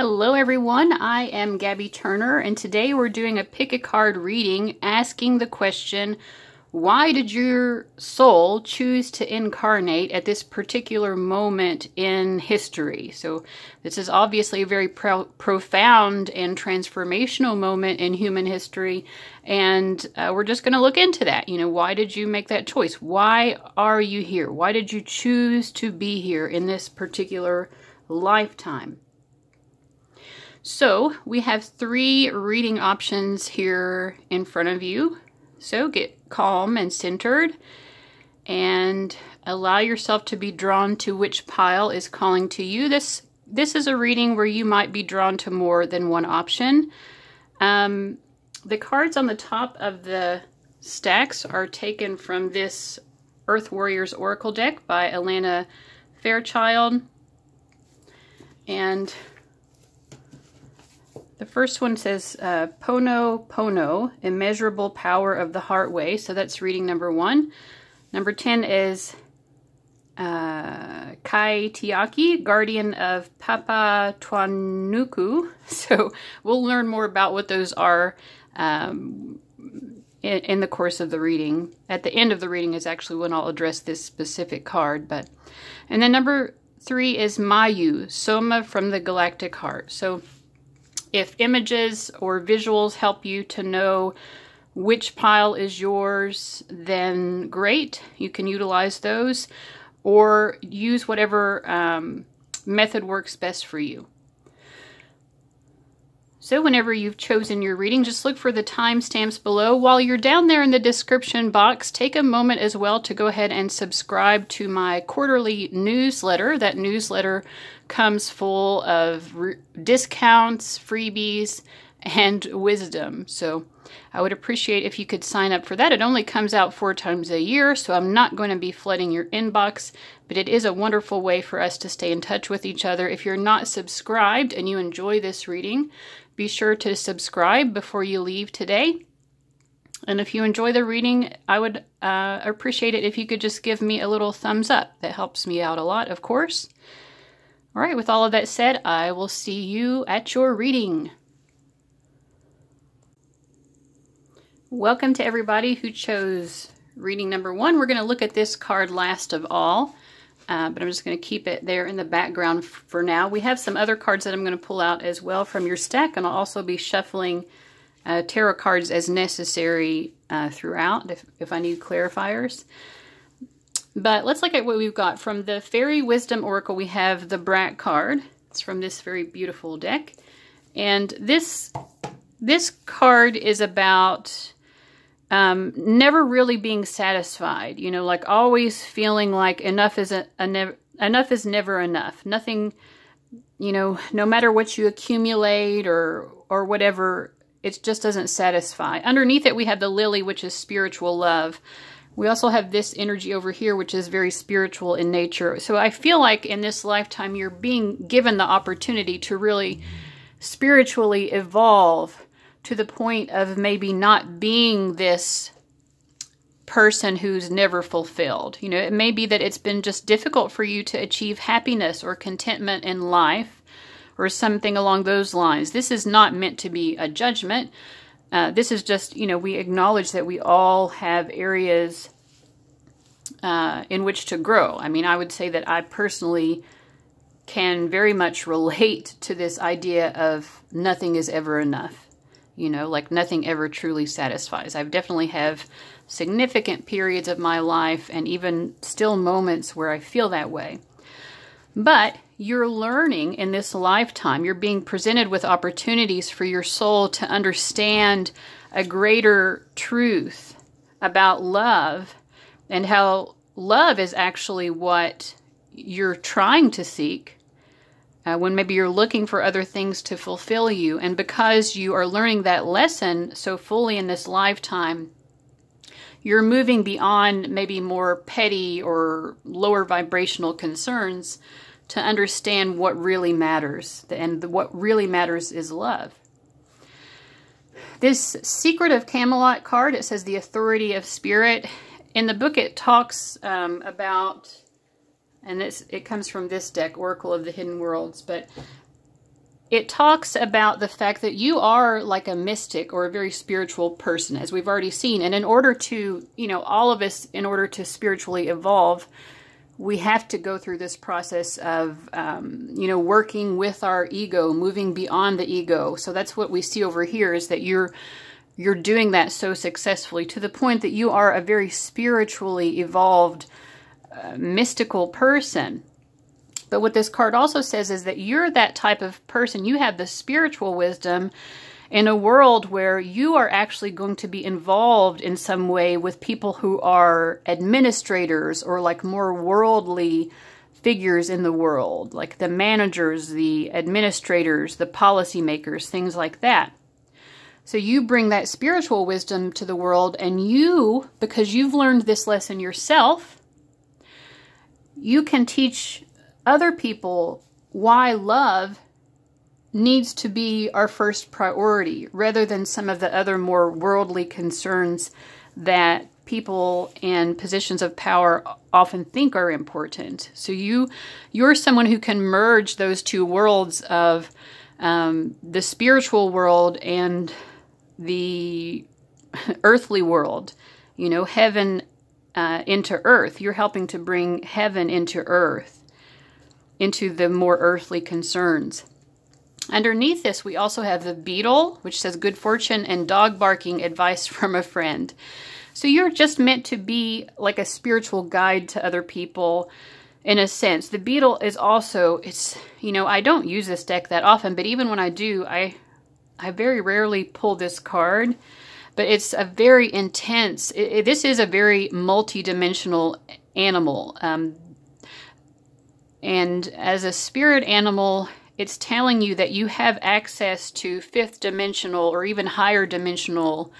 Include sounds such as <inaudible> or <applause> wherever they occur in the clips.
Hello everyone, I am Gabby Turner and today we're doing a pick a card reading asking the question why did your soul choose to incarnate at this particular moment in history? So, this is obviously a very pro profound and transformational moment in human history, and uh, we're just going to look into that. You know, why did you make that choice? Why are you here? Why did you choose to be here in this particular lifetime? So, we have three reading options here in front of you. So get calm and centered and allow yourself to be drawn to which pile is calling to you. This this is a reading where you might be drawn to more than one option. Um, the cards on the top of the stacks are taken from this Earth Warriors Oracle deck by Alana Fairchild. And the first one says uh, Pono Pono, Immeasurable Power of the Heart Way. So that's reading number one. Number 10 is uh, Kaitiaki, Guardian of Papatuanuku. <laughs> So we'll learn more about what those are um, in, in, the course of the reading. At the end of the reading is actually when I'll address this specific card. But And then number three is Mayu, Soma from the Galactic Heart. So if images or visuals help you to know which pile is yours, then great. You can utilize those or use whatever um, method works best for you. So whenever you've chosen your reading, just look for the timestamps below. While you're down there in the description box, take a moment as well to go ahead and subscribe to my quarterly newsletter. That newsletter comes full of discounts, freebies, and wisdom. So I would appreciate if you could sign up for that. It only comes out four times a year, so I'm not going to be flooding your inbox, but it is a wonderful way for us to stay in touch with each other. If you're not subscribed and you enjoy this reading, be sure to subscribe before you leave today. And if you enjoy the reading, I would uh, appreciate it if you could just give me a little thumbs up. That helps me out a lot, of course. All right, with all of that said, I will see you at your reading. Welcome to everybody who chose reading number one. We're going to look at this card last of all, uh, but I'm just going to keep it there in the background for now. We have some other cards that I'm going to pull out as well from your stack, and I'll also be shuffling uh, tarot cards as necessary uh, throughout if, if I need clarifiers. But let's look at what we've got. From the Fairy Wisdom Oracle, we have the Brat card. It's from this very beautiful deck. And this, this card is about um, never really being satisfied. You know, like always feeling like enough is a, a enough is never enough. Nothing, you know, no matter what you accumulate or or whatever, it just doesn't satisfy. Underneath it, we have the lily, which is spiritual love. We also have this energy over here, which is very spiritual in nature. So I feel like in this lifetime, you're being given the opportunity to really spiritually evolve to the point of maybe not being this person who's never fulfilled. You know, it may be that it's been just difficult for you to achieve happiness or contentment in life or something along those lines. This is not meant to be a judgment. Uh, this is just, you know, we acknowledge that we all have areas uh, in which to grow. I mean, I would say that I personally can very much relate to this idea of nothing is ever enough. You know, like nothing ever truly satisfies. I've definitely have significant periods of my life and even still moments where I feel that way. But you're learning in this lifetime. You're being presented with opportunities for your soul to understand a greater truth about love and how love is actually what you're trying to seek uh, when maybe you're looking for other things to fulfill you. And because you are learning that lesson so fully in this lifetime, you're moving beyond maybe more petty or lower vibrational concerns to understand what really matters. And what really matters is love. This Secret of Camelot card, it says the authority of spirit. In the book, it talks um, about, and this, it comes from this deck, Oracle of the Hidden Worlds, but it talks about the fact that you are like a mystic or a very spiritual person, as we've already seen. And in order to, you know, all of us, in order to spiritually evolve, we have to go through this process of, um, you know, working with our ego, moving beyond the ego. So that's what we see over here is that you're you're doing that so successfully to the point that you are a very spiritually evolved, mystical person. But what this card also says is that you're that type of person. You have the spiritual wisdom in a world where you are actually going to be involved in some way with people who are administrators or like more worldly figures in the world, like the managers, the administrators, the policymakers, things like that. So you bring that spiritual wisdom to the world, and you, because you've learned this lesson yourself, you can teach other people why love needs to be our first priority rather than some of the other more worldly concerns that people in positions of power often think are important. So you you're someone who can merge those two worlds of um, the spiritual world and the <laughs> earthly world. You know, heaven uh, into earth. You're helping to bring heaven into earth, into the more earthly concerns. Underneath this, we also have the beetle, which says good fortune and dog barking advice <laughs> from a friend. So you're just meant to be like a spiritual guide to other people in a sense. The beetle is also, it's, you know, I don't use this deck that often, but even when I do, I, I very rarely pull this card. But it's a very intense, it, it, this is a very multi-dimensional animal. Um, and as a spirit animal, it's telling you that you have access to fifth dimensional or even higher dimensional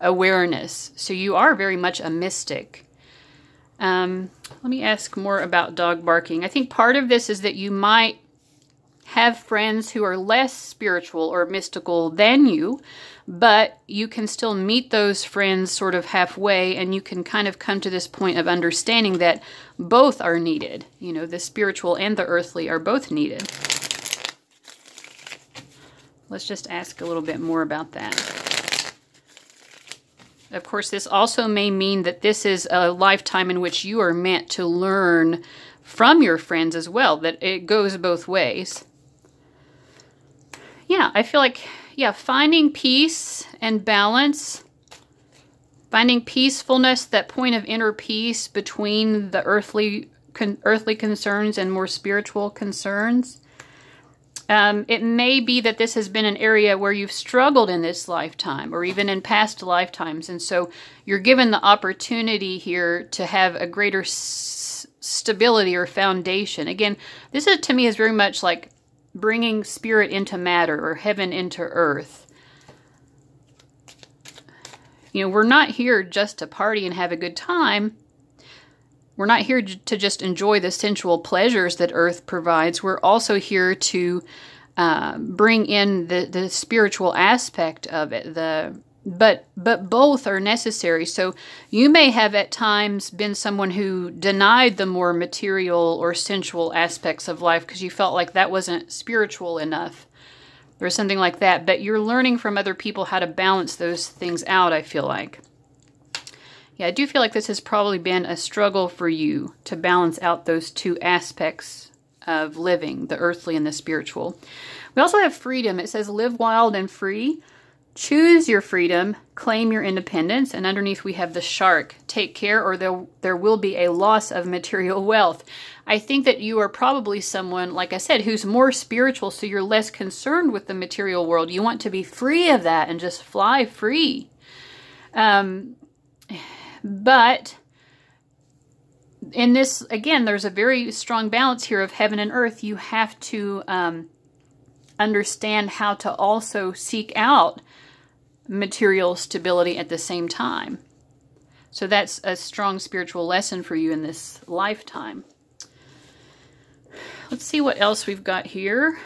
awareness. So you are very much a mystic. Um, let me ask more about dog barking. I think part of this is that you might have friends who are less spiritual or mystical than you, but you can still meet those friends sort of halfway and you can kind of come to this point of understanding that both are needed. You know, the spiritual and the earthly are both needed. Let's just ask a little bit more about that. Of course, this also may mean that this is a lifetime in which you are meant to learn from your friends as well, that it goes both ways. Yeah, I feel like, yeah, finding peace and balance, finding peacefulness, that point of inner peace between the earthly, con earthly concerns and more spiritual concerns um, it may be that this has been an area where you've struggled in this lifetime or even in past lifetimes. And so you're given the opportunity here to have a greater stability or foundation. Again, this is, to me is very much like bringing spirit into matter or heaven into earth. You know, we're not here just to party and have a good time. We're not here to just enjoy the sensual pleasures that earth provides. We're also here to uh, bring in the, the spiritual aspect of it, the but but both are necessary. So you may have at times been someone who denied the more material or sensual aspects of life because you felt like that wasn't spiritual enough or something like that. But you're learning from other people how to balance those things out, I feel like. Yeah, I do feel like this has probably been a struggle for you to balance out those two aspects of living, the earthly and the spiritual. We also have freedom. It says live wild and free. Choose your freedom, claim your independence, and underneath we have the shark. Take care or there, there will be a loss of material wealth. I think that you are probably someone, like I said, who's more spiritual, so you're less concerned with the material world. You want to be free of that and just fly free. Um, but in this, again, there's a very strong balance here of heaven and earth. You have to um, understand how to also seek out material stability at the same time. So that's a strong spiritual lesson for you in this lifetime. Let's see what else we've got here.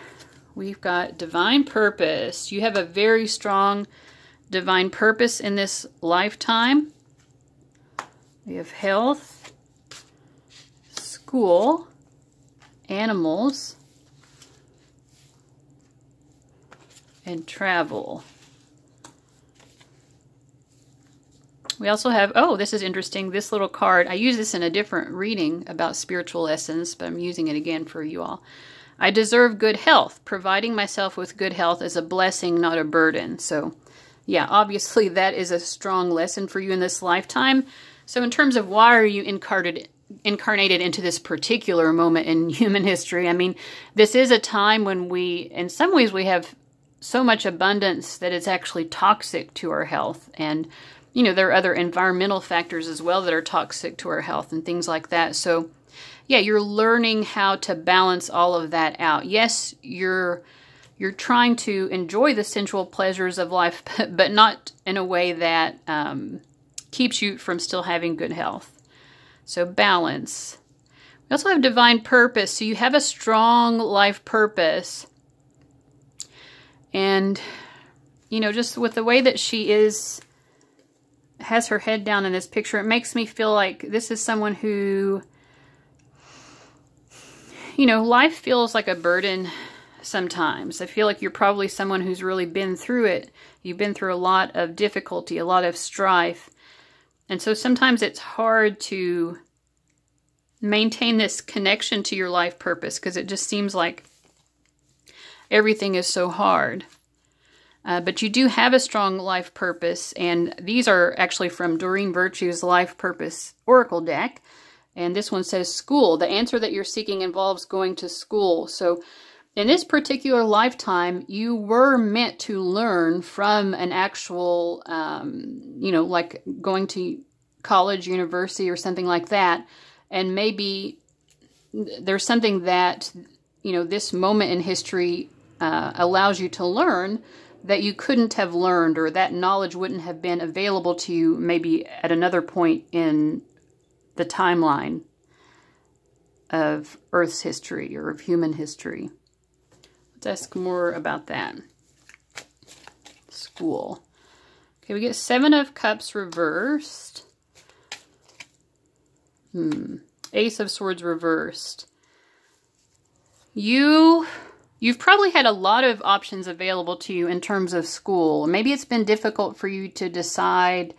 We've got divine purpose. You have a very strong divine purpose in this lifetime. We have health, school, animals, and travel. We also have, oh, this is interesting, this little card. I use this in a different reading about spiritual lessons, but I'm using it again for you all. I deserve good health. Providing myself with good health is a blessing, not a burden. So, yeah, obviously <laughs> that is a strong lesson for you in this lifetime. So in terms of why are you incarnated incarnated into this particular moment in <laughs> human history. I mean, this is a time when we, in some ways, we have so much abundance that it's actually toxic to our health. And, you know, there are other environmental factors as well that are toxic to our health and things like that. So, yeah, you're learning how to balance all of that out. Yes, you're you're trying to enjoy the sensual pleasures of life, <laughs> but, not in a way that um, keeps you from still having good health. So balance. We also have divine purpose. So you have a strong life purpose. And, you know, just with the way that she is, has her head down in this picture, it makes me feel like this is someone who, you know, life feels like a burden sometimes. I feel like you're probably someone who's really been through it. You've been through a lot of difficulty, a lot of strife. And so sometimes it's hard to maintain this connection to your life purpose because it just seems like everything is so hard. Uh, but you do have a strong life purpose, and these are actually from Doreen Virtue's Life Purpose Oracle deck. And this one says school. The answer that you're seeking involves going to school. So in this particular lifetime, you were meant to learn from an actual, um, you know, like going to college, university, or something like that. And maybe there's something that, you know, this moment in history uh, allows you to learn that you couldn't have learned or that knowledge wouldn't have been available to you maybe at another point in the timeline of Earth's history or of human history. Let's ask more about that. School. Okay, we get Seven of Cups reversed. Hmm. Ace of Swords reversed. You, you've probably had a lot of options available to you in terms of school. Maybe it's been difficult for you to decide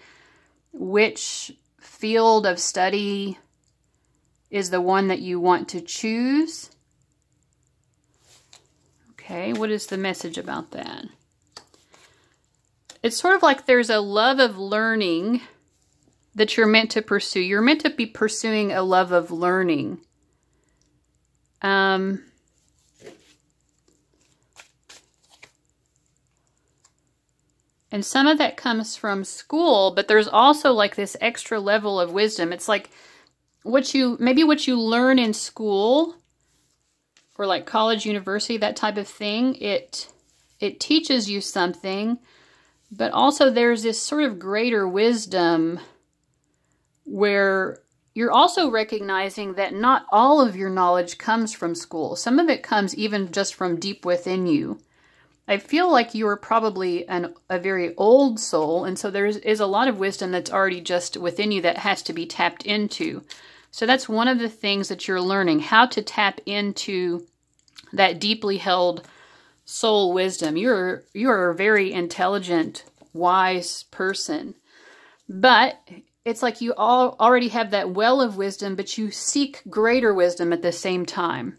which field of study is the one that you want to choose. Okay, what is the message about that? It's sort of like there's a love of learning that you're meant to pursue. You're meant to be pursuing a love of learning. Um, and some of that comes from school, but there's also like this extra level of wisdom. It's like what you, maybe what you learn in school or like college, university, that type of thing, it it teaches you something, but also there's this sort of greater wisdom where you're also recognizing that not all of your knowledge comes from school. Some of it comes even just from deep within you. I feel like you are probably an, a very old soul, and so there is a lot of wisdom that's already just within you that has to be tapped into. So that's one of the things that you're learning, how to tap into that deeply held soul wisdom. You're you're a very intelligent, wise person. But it's like you all already have that well of wisdom, but you seek greater wisdom at the same time.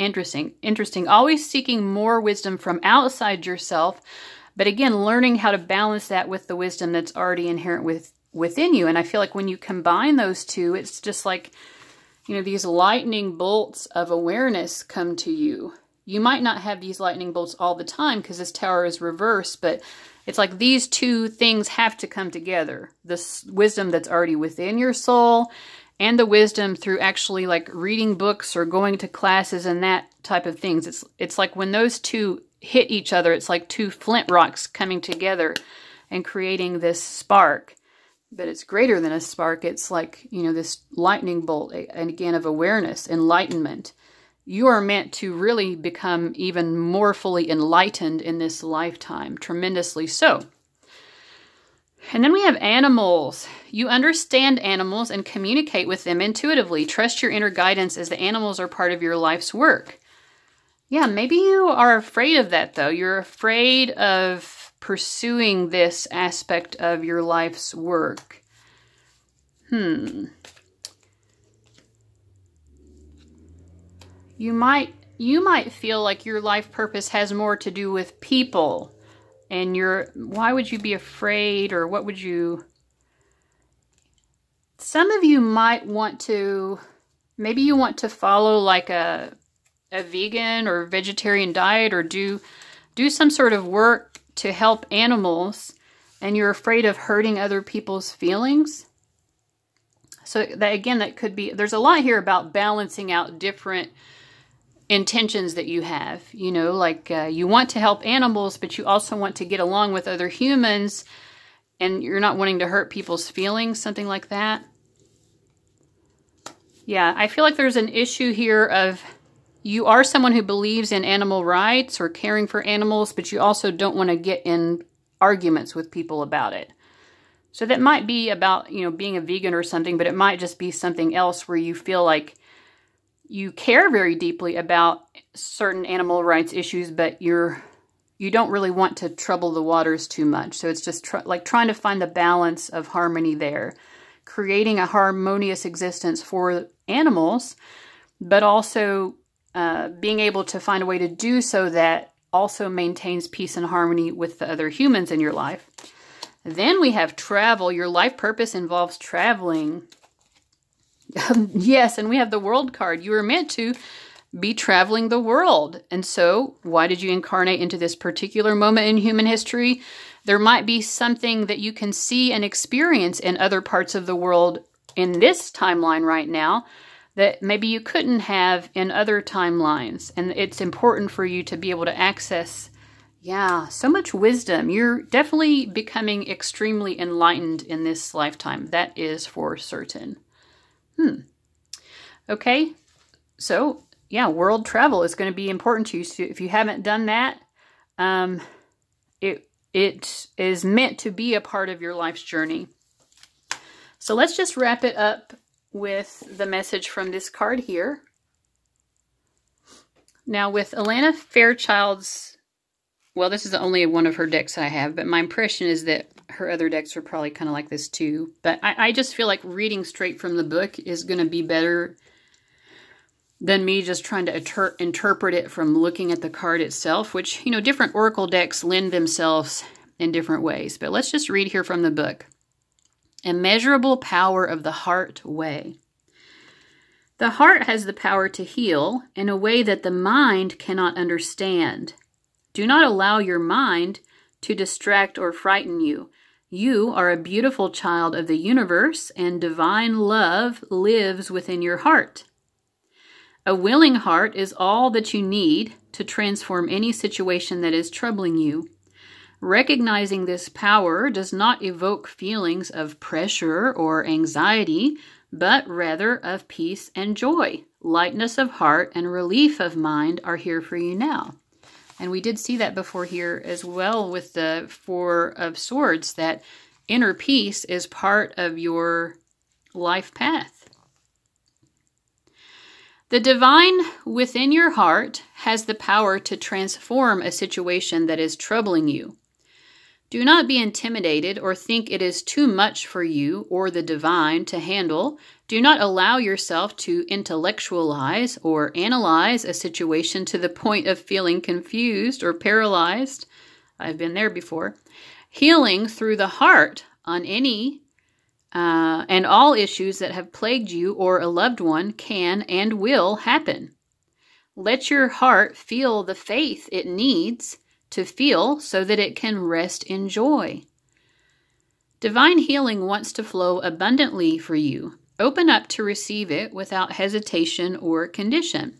Interesting. Interesting. Always seeking more wisdom from outside yourself, but again, learning how to balance that with the wisdom that's already inherent with within you. And I feel like when you combine those two, it's just like, you know, these lightning bolts of awareness come to you. You might not have these lightning bolts all the time because this tower is reversed, but it's like these two things have to come together. This wisdom that's already within your soul and the wisdom through actually like reading books or going to classes and that type of things. It's it's like when those two hit each other, it's like two flint rocks coming together and creating this spark but it's greater than a spark. It's like, you know, this lightning bolt, and again, of awareness, enlightenment. You are meant to really become even more fully enlightened in this lifetime, tremendously so. And then we have animals. You understand animals and communicate with them intuitively. Trust your inner guidance as the animals are part of your life's work. Yeah, maybe you are afraid of that though. You're afraid of pursuing this aspect of your life's work. Hmm. You might you might feel like your life purpose has more to do with people and you're why would you be afraid or what would you some of you might want to maybe you want to follow like a a vegan or vegetarian diet or do do some sort of work to help animals and you're afraid of hurting other people's feelings. So that again that could be there's a lot here about balancing out different intentions that you have. You know, like uh, you want to help animals, but you also want to get along with other humans and you're not wanting to hurt people's feelings, something like that. Yeah, I feel like there's an issue here of you are someone who believes in animal rights or caring for animals, but you also don't want to get in arguments with people about it. So that might be about, you know, being a vegan or something, but it might just be something else where you feel like you care very deeply about certain animal rights issues, but you're you don't really want to trouble the waters too much. So it's just tr like trying to find the balance of harmony there, creating a harmonious existence for animals, but also uh, being able to find a way to do so that also maintains peace and harmony with the other humans in your life. Then we have travel. Your life purpose involves traveling. <laughs> yes, and we have the world card. You were meant to be traveling the world. And so, why did you incarnate into this particular moment in human history? There might be something that you can see and experience in other parts of the world in this timeline right now that maybe you couldn't have in other timelines. And it's important for you to be able to access, yeah, so much wisdom. You're definitely becoming extremely enlightened in this lifetime. That is for certain. Hmm. Okay. So, yeah, world travel is going to be important to you. So if you haven't done that, um, it it is meant to be a part of your life's journey. So let's just wrap it up with the message from this card here. Now with Alana Fairchild's, well, this is only one of her decks I have, but my impression is that her other decks are probably kind of like this too. But I, I just feel like reading straight from the book is going to be better than me just trying to inter interpret it from looking at the card itself, which, you know, different Oracle decks lend themselves in different ways. But let's just read here from the book. Immeasurable power of the heart way. The heart has the power to heal in a way that the mind cannot understand. Do not allow your mind to distract or frighten you. You are a beautiful child of the universe, and divine love lives within your heart. A willing heart is all that you need to transform any situation that is troubling you. Recognizing this power does not evoke feelings of pressure or anxiety, but rather of peace and joy. Lightness of heart and relief of mind are here for you now. And we did see that before here as well with the Four of Swords, that inner peace is part of your life path. The divine within your heart has the power to transform a situation that is troubling you. Do not be intimidated or think it is too much for you or the divine to handle. Do not allow yourself to intellectualize or analyze a situation to the point of feeling confused or paralyzed. I've been there before. Healing through the heart on any uh, and all issues that have plagued you or a loved one can and will happen. Let your heart feel the faith it needs to feel so that it can rest in joy. Divine healing wants to flow abundantly for you. Open up to receive it without hesitation or condition.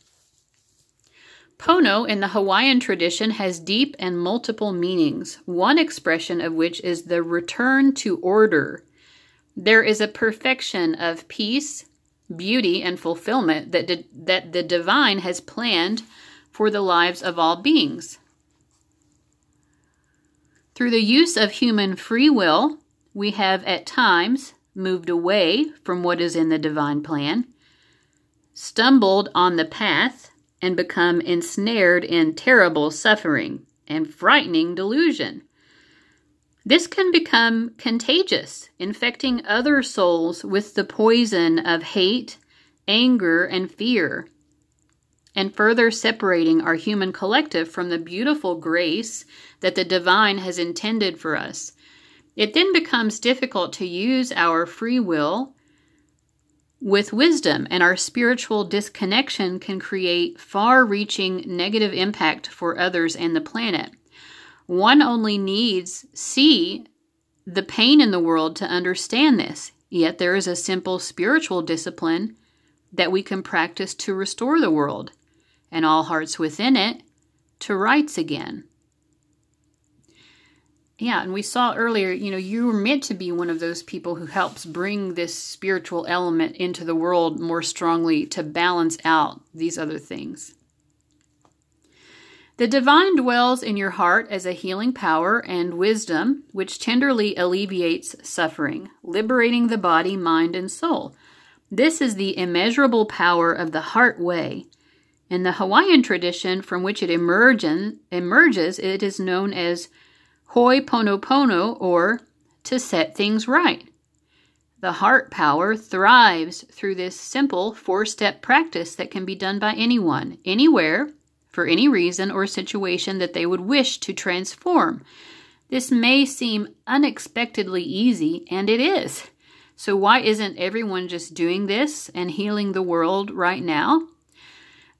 Pono in the Hawaiian tradition has deep and multiple meanings, one expression of which is the return to order. There is a perfection of peace, beauty, and fulfillment that, that the divine has planned for the lives of all beings. Through the use of human free will, we have at times moved away from what is in the divine plan, stumbled on the path, and become ensnared in terrible suffering and frightening delusion. This can become contagious, infecting other souls with the poison of hate, anger, and fear, and further separating our human collective from the beautiful grace that the divine has intended for us. It then becomes difficult to use our free will with wisdom, and our spiritual disconnection can create far reaching negative impact for others and the planet. One only needs see the pain in the world to understand this. Yet there is a simple spiritual discipline that we can practice to restore the world and all hearts within it to rights again. Yeah, and we saw earlier, you know, you were meant to be one of those people who helps bring this spiritual element into the world more strongly to balance out these other things. The divine dwells in your heart as a healing power and wisdom, which tenderly alleviates suffering, liberating the body, mind, and soul. This is the immeasurable power of the heart way. In the Hawaiian tradition from which it emerges, it is known as Ho'oponopono, or to set things right. The heart power thrives through this simple four step practice that can be done by anyone, anywhere, for any reason or situation that they would wish to transform. This may seem unexpectedly easy, and it is. So, why isn't everyone just doing this and healing the world right now?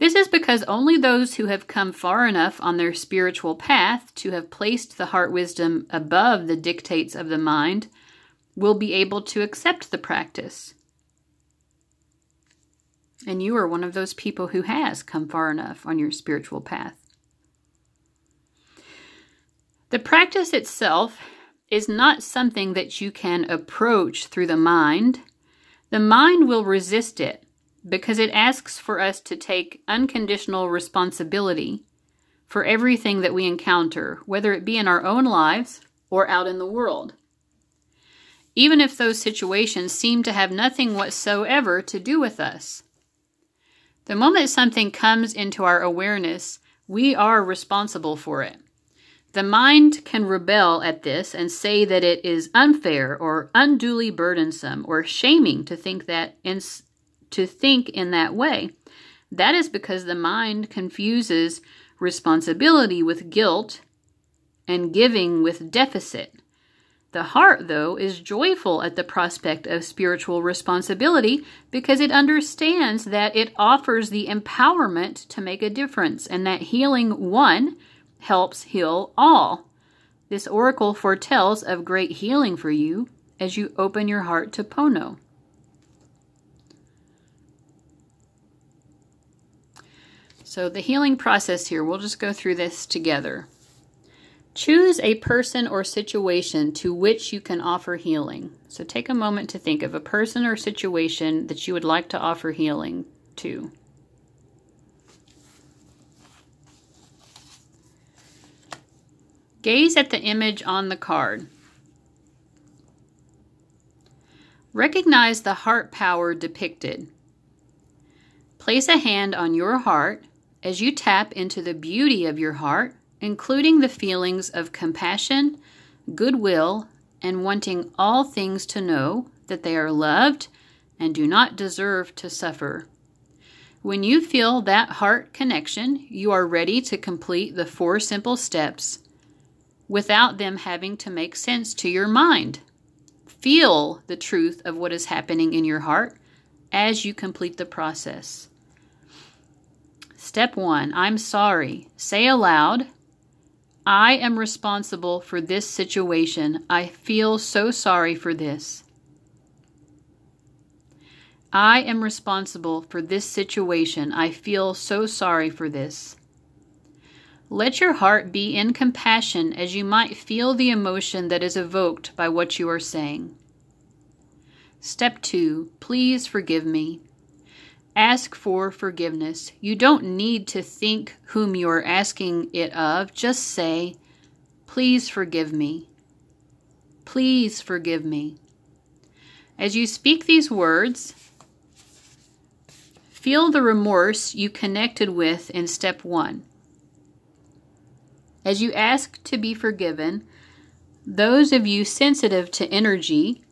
This is because only those who have come far enough on their spiritual path to have placed the heart wisdom above the dictates of the mind will be able to accept the practice. And you are one of those people who has come far enough on your spiritual path. The practice itself is not something that you can approach through the mind. The mind will resist it because it asks for us to take unconditional responsibility for everything that we encounter, whether it be in our own lives or out in the world. Even if those situations seem to have nothing whatsoever to do with us. The moment something comes into our awareness, we are responsible for it. The mind can rebel at this and say that it is unfair or unduly burdensome or shaming to think that in, to think in that way. That is because the mind confuses responsibility with guilt and giving with deficit. The heart, though, is joyful at the prospect of spiritual responsibility because it understands that it offers the empowerment to make a difference and that healing one helps heal all. This oracle foretells of great healing for you as you open your heart to Pono. So the healing process here, we'll just go through this together. Choose a person or situation to which you can offer healing. So take a moment to think of a person or situation that you would like to offer healing to. Gaze at the image on the card. Recognize the heart power depicted. Place a hand on your heart as you tap into the beauty of your heart, including the feelings of compassion, goodwill, and wanting all things to know that they are loved and do not deserve to suffer. When you feel that heart connection, you are ready to complete the four simple steps without them having to make sense to your mind. Feel the truth of what is happening in your heart as you complete the process. Step one I'm sorry. Say aloud, I am responsible for this situation. I feel so sorry for this. I am responsible for this situation. I feel so sorry for this. Let your heart be in compassion as you might feel the emotion that is evoked by what you are saying. Step 2 Please forgive me. Ask for forgiveness. You don't need to think whom you are asking it of. Just say, Please forgive me. Please forgive me. As you speak these words, Feel the remorse you connected with in step one. As you ask to be forgiven, those of you sensitive to energy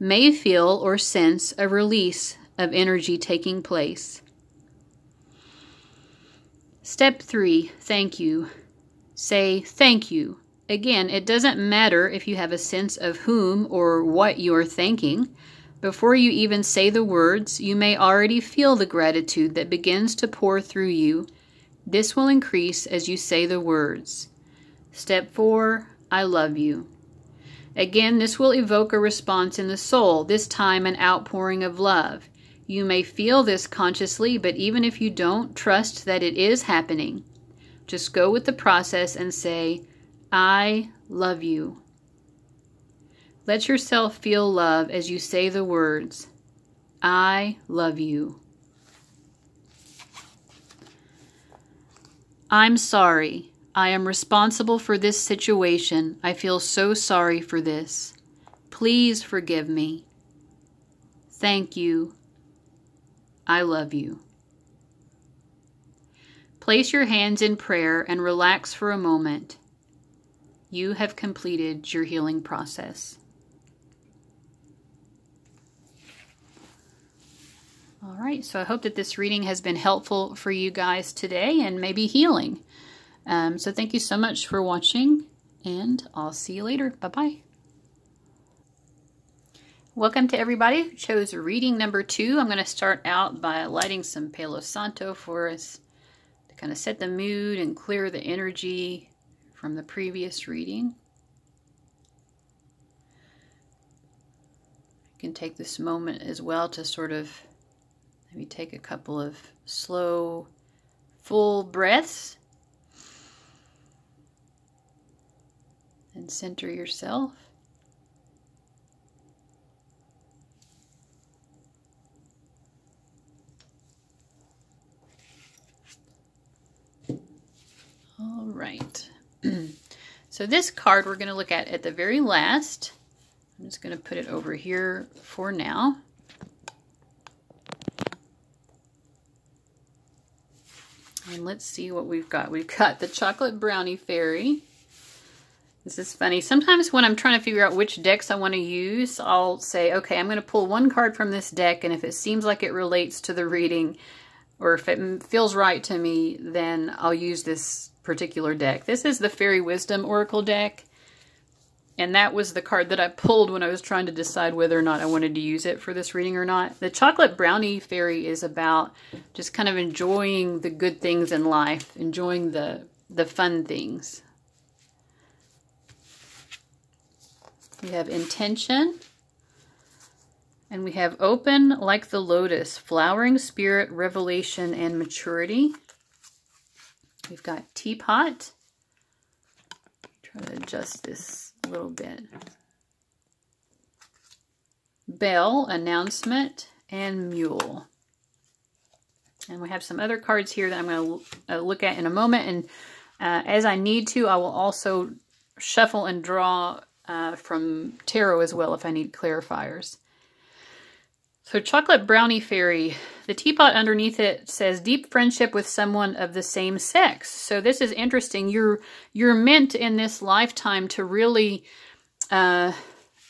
may feel or sense a release of energy taking place. Step three, thank you. Say thank you. Again, it doesn't matter if you have a sense of whom or what you're thanking. Before you even say the words, you may already feel the gratitude that begins to pour through you. This will increase as you say the words. Step 4 I love you. Again, this will evoke a response in the soul, this time an outpouring of love. You may feel this consciously, but even if you don't, trust that it is happening. Just go with the process and say, I love you. Let yourself feel love as you say the words, I love you. I'm sorry. I am responsible for this situation. I feel so sorry for this. Please forgive me. Thank you. I love you. Place your hands in prayer and relax for a moment. You have completed your healing process. All right, so I hope that this reading has been helpful for you guys today and maybe healing. Um, so thank you so much for watching, and I'll see you later. Bye-bye. Welcome to everybody who chose reading number two. I'm going to start out by lighting some Palo Santo for us to kind of set the mood and clear the energy from the previous reading. You can take this moment as well to sort of Maybe take a couple of slow, full breaths. And center yourself. All right. <clears throat> so this card we're going to look at at the very last. I'm just going to put it over here for now. And let's see what we've got. We've got the Chocolate Brownie Fairy. This is funny. Sometimes when I'm trying to figure out which decks I want to use, I'll say, okay, I'm going to pull one card from this deck, and if it seems like it relates to the reading, or if it feels right to me, then I'll use this particular deck. This is the Fairy Wisdom Oracle deck. And that was the card that I pulled when I was trying to decide whether or not I wanted to use it for this reading or not. The Chocolate Brownie Fairy is about just kind of enjoying the good things in life, enjoying the, the fun things. We have intention. And we have open like the lotus, flowering spirit, revelation, and maturity. We've got teapot. Try to adjust this a little bit. Bell, announcement, and mule. And we have some other cards here that I'm going to uh, look at in a moment. And uh, as I need to, I will also shuffle and draw uh, from tarot as well if I need clarifiers. So Chocolate Brownie Fairy, the teapot underneath it says deep friendship with someone of the same sex. So this is interesting. You're you're meant in this lifetime to really uh,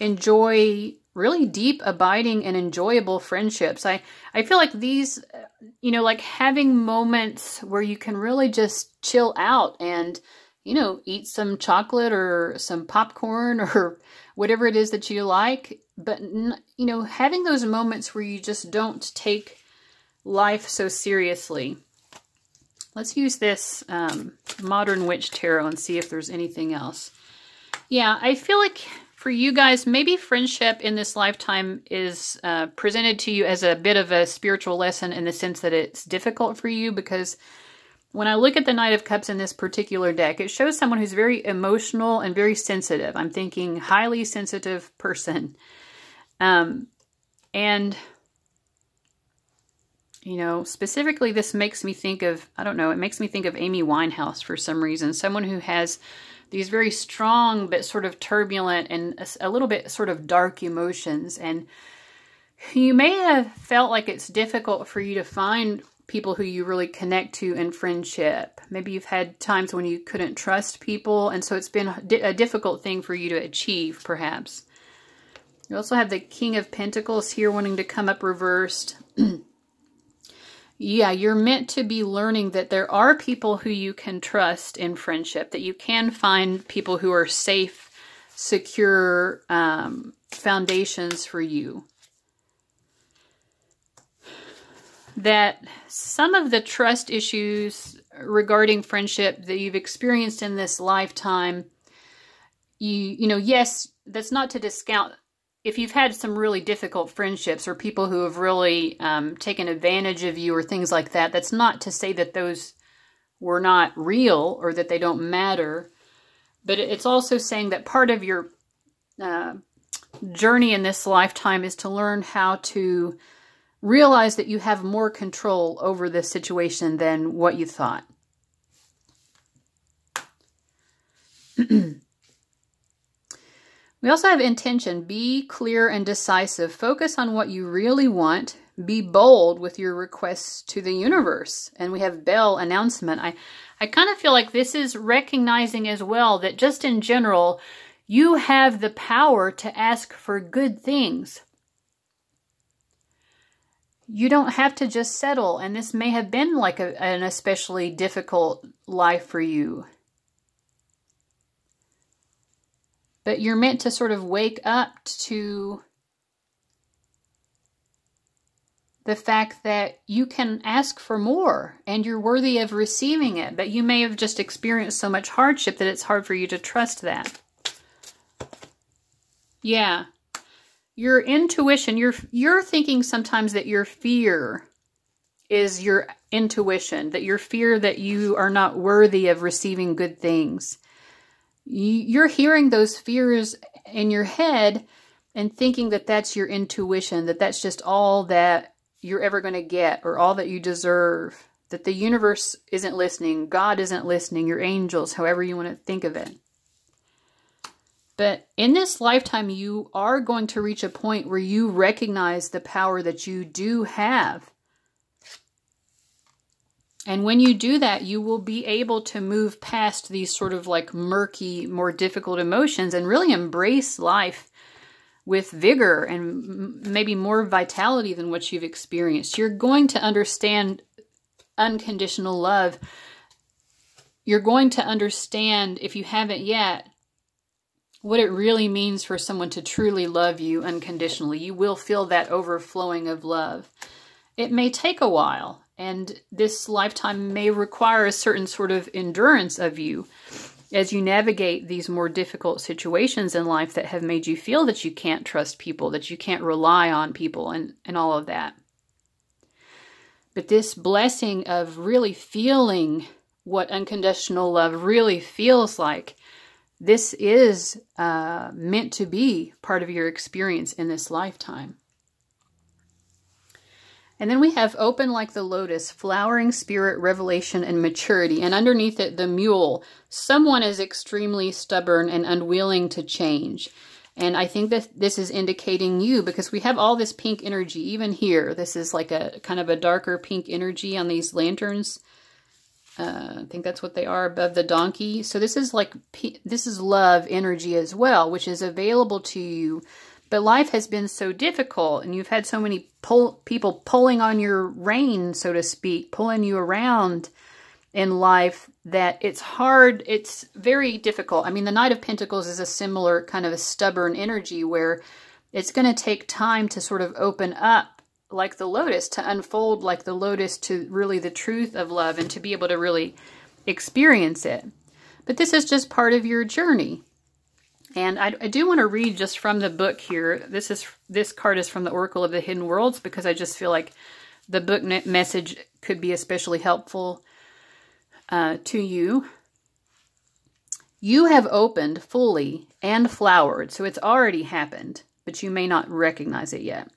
enjoy really deep, abiding, and enjoyable friendships. I, I feel like these, you know, like having moments where you can really just chill out and, you know, eat some chocolate or some popcorn <laughs> or whatever it is that you like. But you know having those moments where you just don't take life so seriously. Let's use this um, modern witch tarot and see if there's anything else. Yeah i feel like for you guys maybe friendship in this lifetime is uh, presented to you as a bit of a spiritual lesson in the sense that it's difficult for you because when I look at the Knight of Cups in this particular deck, it shows someone who's very emotional and very sensitive. I'm thinking highly sensitive person. Um, and, you know, specifically, this makes me think of, I don't know, it makes me think of Amy Winehouse for some reason. Someone who has these very strong but sort of turbulent and a, a little bit sort of dark emotions. And you may have felt like it's difficult for you to find people who you really connect to in friendship. Maybe you've had times when you couldn't trust people, and so it's been a difficult thing for you to achieve, perhaps. You also have the King of Pentacles here wanting to come up reversed. <clears throat> yeah, you're meant to be learning that there are people who you can trust in friendship, that you can find people who are safe, secure um, foundations for you. That some of the trust issues regarding friendship that you've experienced in this lifetime, you, you know, yes, that's not to discount if you've had some really difficult friendships or people who have really um, taken advantage of you or things like that, that's not to say that those were not real or that they don't matter. But it's also saying that part of your uh, journey in this lifetime is to learn how to realize that you have more control over this situation than what you thought. <clears throat> We also have intention. Be clear and decisive. Focus on what you really want. Be bold with your requests to the universe. And we have bell announcement. I, I kind of feel like this is recognizing as well that just in general, you have the power to ask for good things. You don't have to just settle. And this may have been like a, an especially difficult life for you. But you're meant to sort of wake up to the fact that you can ask for more and you're worthy of receiving it. But you may have just experienced so much hardship that it's hard for you to trust that. Yeah. Your intuition, you're you're thinking sometimes that your fear is your intuition, that your fear that you are not worthy of receiving good things you're hearing those fears in your head and thinking that that's your intuition, that that's just all that you're ever going to get or all that you deserve, that the universe isn't listening, God isn't listening, your angels, however you want to think of it. But in this lifetime, you are going to reach a point where you recognize the power that you do have and when you do that, you will be able to move past these sort of like murky, more difficult emotions and really embrace life with vigor and maybe more vitality than what you've experienced. You're going to understand unconditional love. You're going to understand, if you haven't yet, what it really means for someone to truly love you unconditionally. You will feel that overflowing of love. It may take a while. And this lifetime may require a certain sort of endurance of you as you navigate these more difficult situations in life that have made you feel that you can't trust people, that you can't rely on people, and, and all of that. But this blessing of really feeling what unconditional love really feels like, this is uh, meant to be part of your experience in this lifetime. And then we have open like the lotus, flowering spirit, revelation, and maturity. And underneath it, the mule. Someone is extremely stubborn and unwilling to change. And I think that this is indicating you because we have all this pink energy, even here. This is like a kind of a darker pink energy on these lanterns. Uh, I think that's what they are above the donkey. So this is like, this is love energy as well, which is available to you but life has been so difficult and you've had so many pull, people pulling on your rein, so to speak, pulling you around in life that it's hard, it's very difficult. I mean, the Knight of Pentacles is a similar kind of a stubborn energy where it's going to take time to sort of open up like the lotus, to unfold like the lotus to really the truth of love and to be able to really experience it. But this is just part of your journey. And I, I do want to read just from the book here. This is this card is from the Oracle of the Hidden Worlds because I just feel like the book message could be especially helpful uh, to you. You have opened fully and flowered, so it's already happened, but you may not recognize it yet.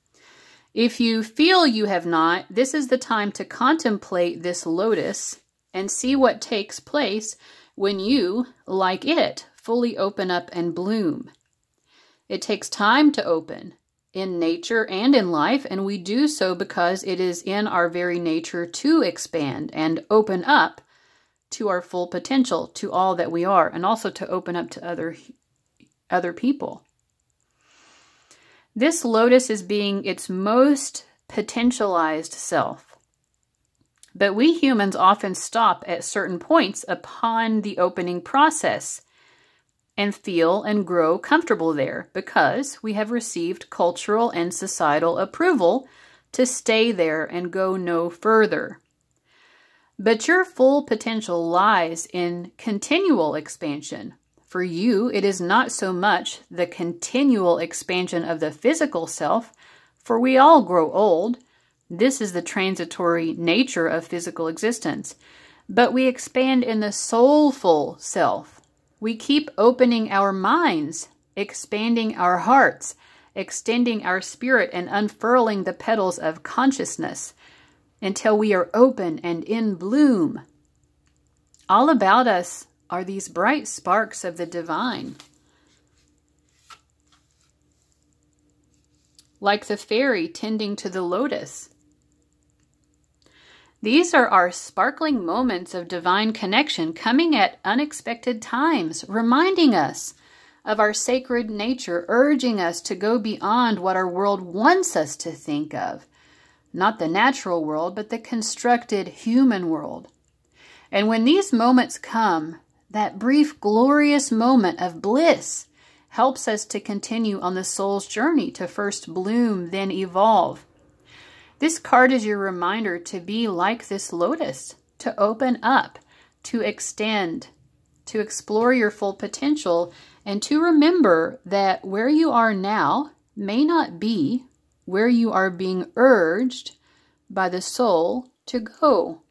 If you feel you have not, this is the time to contemplate this lotus and see what takes place when you, like it, fully open up and bloom. It takes time to open, in nature and in life, and we do so because it is in our very nature to expand and open up to our full potential, to all that we are, and also to open up to other other people. This lotus is being its most potentialized self. But we humans often stop at certain points upon the opening process and feel and grow comfortable there because we have received cultural and societal approval to stay there and go no further. But your full potential lies in continual expansion. For you, it is not so much the continual expansion of the physical self, for we all grow old. This is the transitory nature of physical existence. But we expand in the soulful self. We keep opening our minds, expanding our hearts, extending our spirit, and unfurling the petals of consciousness until we are open and in bloom. All about us are these bright sparks of the divine. Like the fairy tending to the lotus. These are our sparkling moments of divine connection coming at unexpected times, reminding us of our sacred nature, urging us to go beyond what our world wants us to think of not the natural world, but the constructed human world. And when these moments come, that brief, glorious moment of bliss helps us to continue on the soul's journey to first bloom, then evolve. This card is your reminder to be like this lotus, to open up, to extend, to explore your full potential, and to remember that where you are now may not be where you are being urged by the soul to go.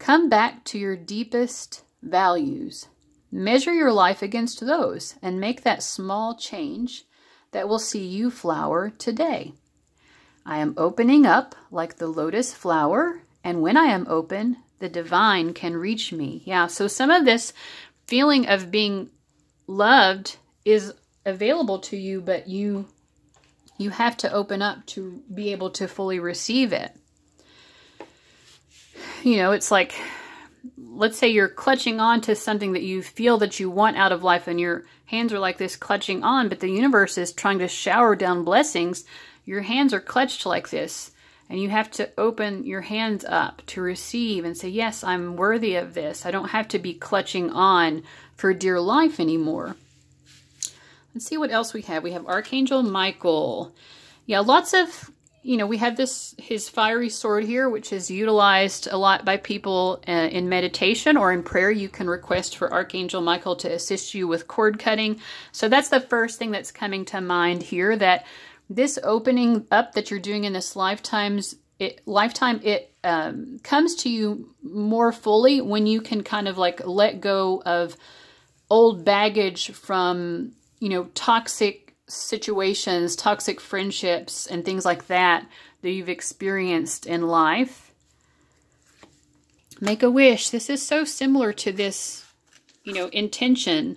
Come back to your deepest values. Measure your life against those and make that small change that will see you flower today. I am opening up like the lotus flower, and when I am open, the divine can reach me. Yeah, so some of this feeling of being loved is available to you, but you you have to open up to be able to fully receive it. You know, it's like, let's say you're clutching on to something that you feel that you want out of life and your hands are like this clutching on, but the universe is trying to shower down blessings. Your hands are clutched like this. And you have to open your hands up to receive and say, Yes, I'm worthy of this. I don't have to be clutching on for dear life anymore. Let's see what else we have. We have Archangel Michael. Yeah, lots of, you know, we have this, his fiery sword here, which is utilized a lot by people uh, in meditation or in prayer. You can request for Archangel Michael to assist you with cord cutting. So that's the first thing that's coming to mind here, that this opening up that you're doing in this lifetime's it, lifetime, it um, comes to you more fully when you can kind of like let go of old baggage from you know, toxic situations, toxic friendships, and things like that that you've experienced in life. Make a wish. This is so similar to this, you know, intention.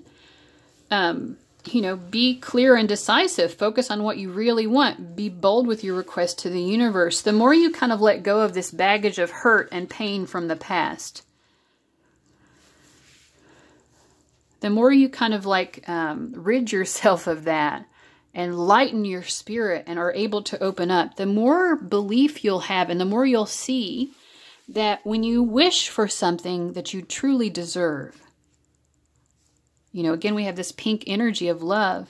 Um, you know, be clear and decisive. Focus on what you really want. Be bold with your request to the universe. The more you kind of let go of this baggage of hurt and pain from the past, the more you kind of like um, rid yourself of that and lighten your spirit and are able to open up, the more belief you'll have and the more you'll see that when you wish for something that you truly deserve, you know, again, we have this pink energy of love.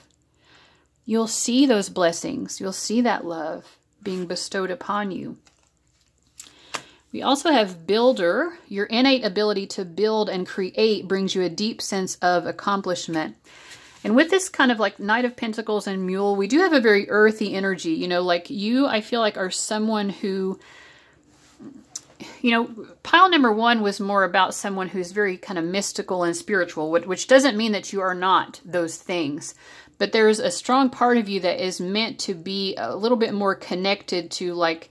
You'll see those blessings. You'll see that love being bestowed upon you. We also have builder. Your innate ability to build and create brings you a deep sense of accomplishment. And with this kind of like Knight of Pentacles and Mule, we do have a very earthy energy. You know, like you, I feel like are someone who, you know, pile number one was more about someone who's very kind of mystical and spiritual, which doesn't mean that you are not those things. But there's a strong part of you that is meant to be a little bit more connected to like,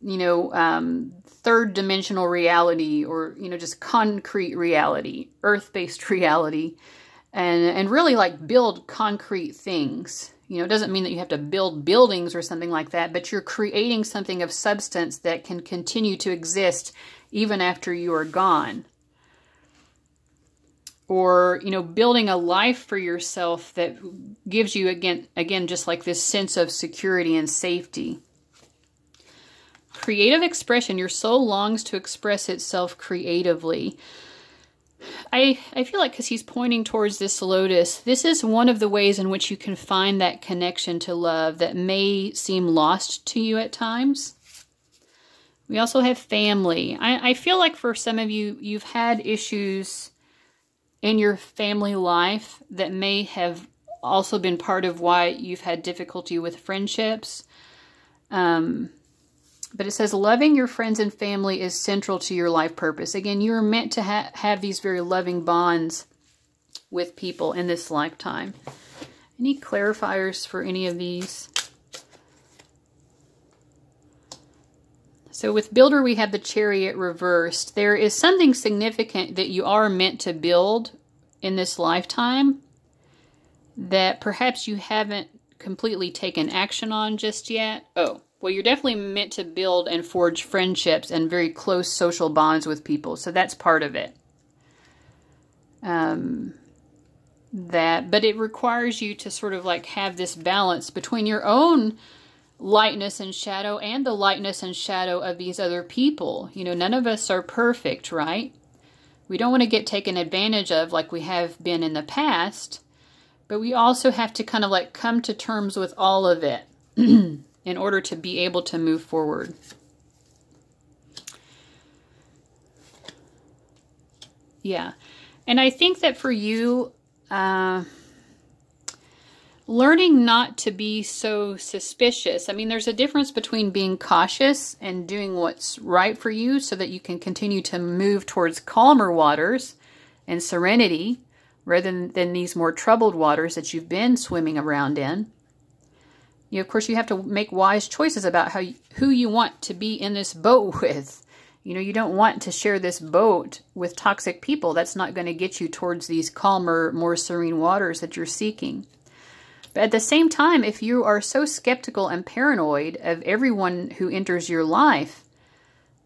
you know, um, third dimensional reality or, you know, just concrete reality, earth based <laughs> reality, and, and really like build concrete things. You know, it doesn't mean that you have to build buildings or something like that, but you're creating something of substance that can continue to exist even after you are gone. Or, you know, building a life for yourself that gives you again again just like this sense of security and safety. Creative expression, your soul longs to express itself creatively. I, I feel like because he's pointing towards this lotus, this is one of the ways in which you can find that connection to love that may seem lost to you at times. We also have family. I, I feel like for some of you, you've had issues in your family life that may have also been part of why you've had difficulty with friendships. Um, but it says loving your friends and family is central to your life purpose. Again, you're meant to ha have these very loving bonds with people in this lifetime. Any clarifiers for any of these? So with builder, we have the chariot reversed. There is something significant that you are meant to build in this lifetime that perhaps you haven't completely taken action on just yet. Oh, well, you're definitely meant to build and forge friendships and very close social bonds with people. So that's part of it. Um, that, but it requires you to sort of like have this balance between your own lightness and shadow and the lightness and shadow of these other people. You know, none of us are perfect, right? We don't want to get taken advantage of like we have been in the past, but we also have to kind of like come to terms with all of it <clears throat> in order to be able to move forward. Yeah. And I think that for you, uh, learning not to be so suspicious. I mean, there's a difference between being cautious and doing what's right for you so that you can continue to move towards calmer waters and serenity rather than, than these more troubled waters that you've been swimming around in. You, of course, you have to make wise choices about how you, who you want to be in this boat <laughs> with. You know, you don't want to share this boat with toxic people. That's not going to get you towards these calmer, more serene waters that you're seeking. But at the same time, if you are so skeptical and paranoid of everyone who enters your life,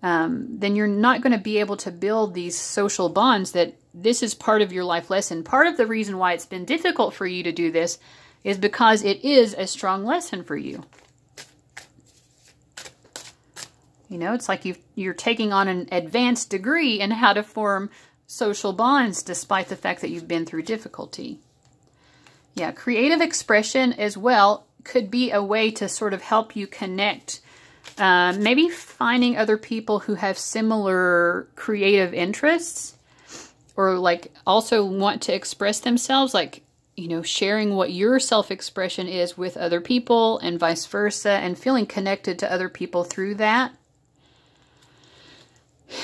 um, then you're not going to be able to build these social bonds that this is part of your life lesson. Part of the reason why it's been difficult for you to do this is because it is a strong lesson for you. You know, it's like you you're taking on an advanced degree in how to form social bonds despite the fact that you've been through difficulty. Yeah, creative expression as well could be a way to sort of help you connect. Uh, maybe finding other people who have similar creative interests or like also want to express themselves, like, you know, sharing what your self-expression is with other people and vice versa and feeling connected to other people through that.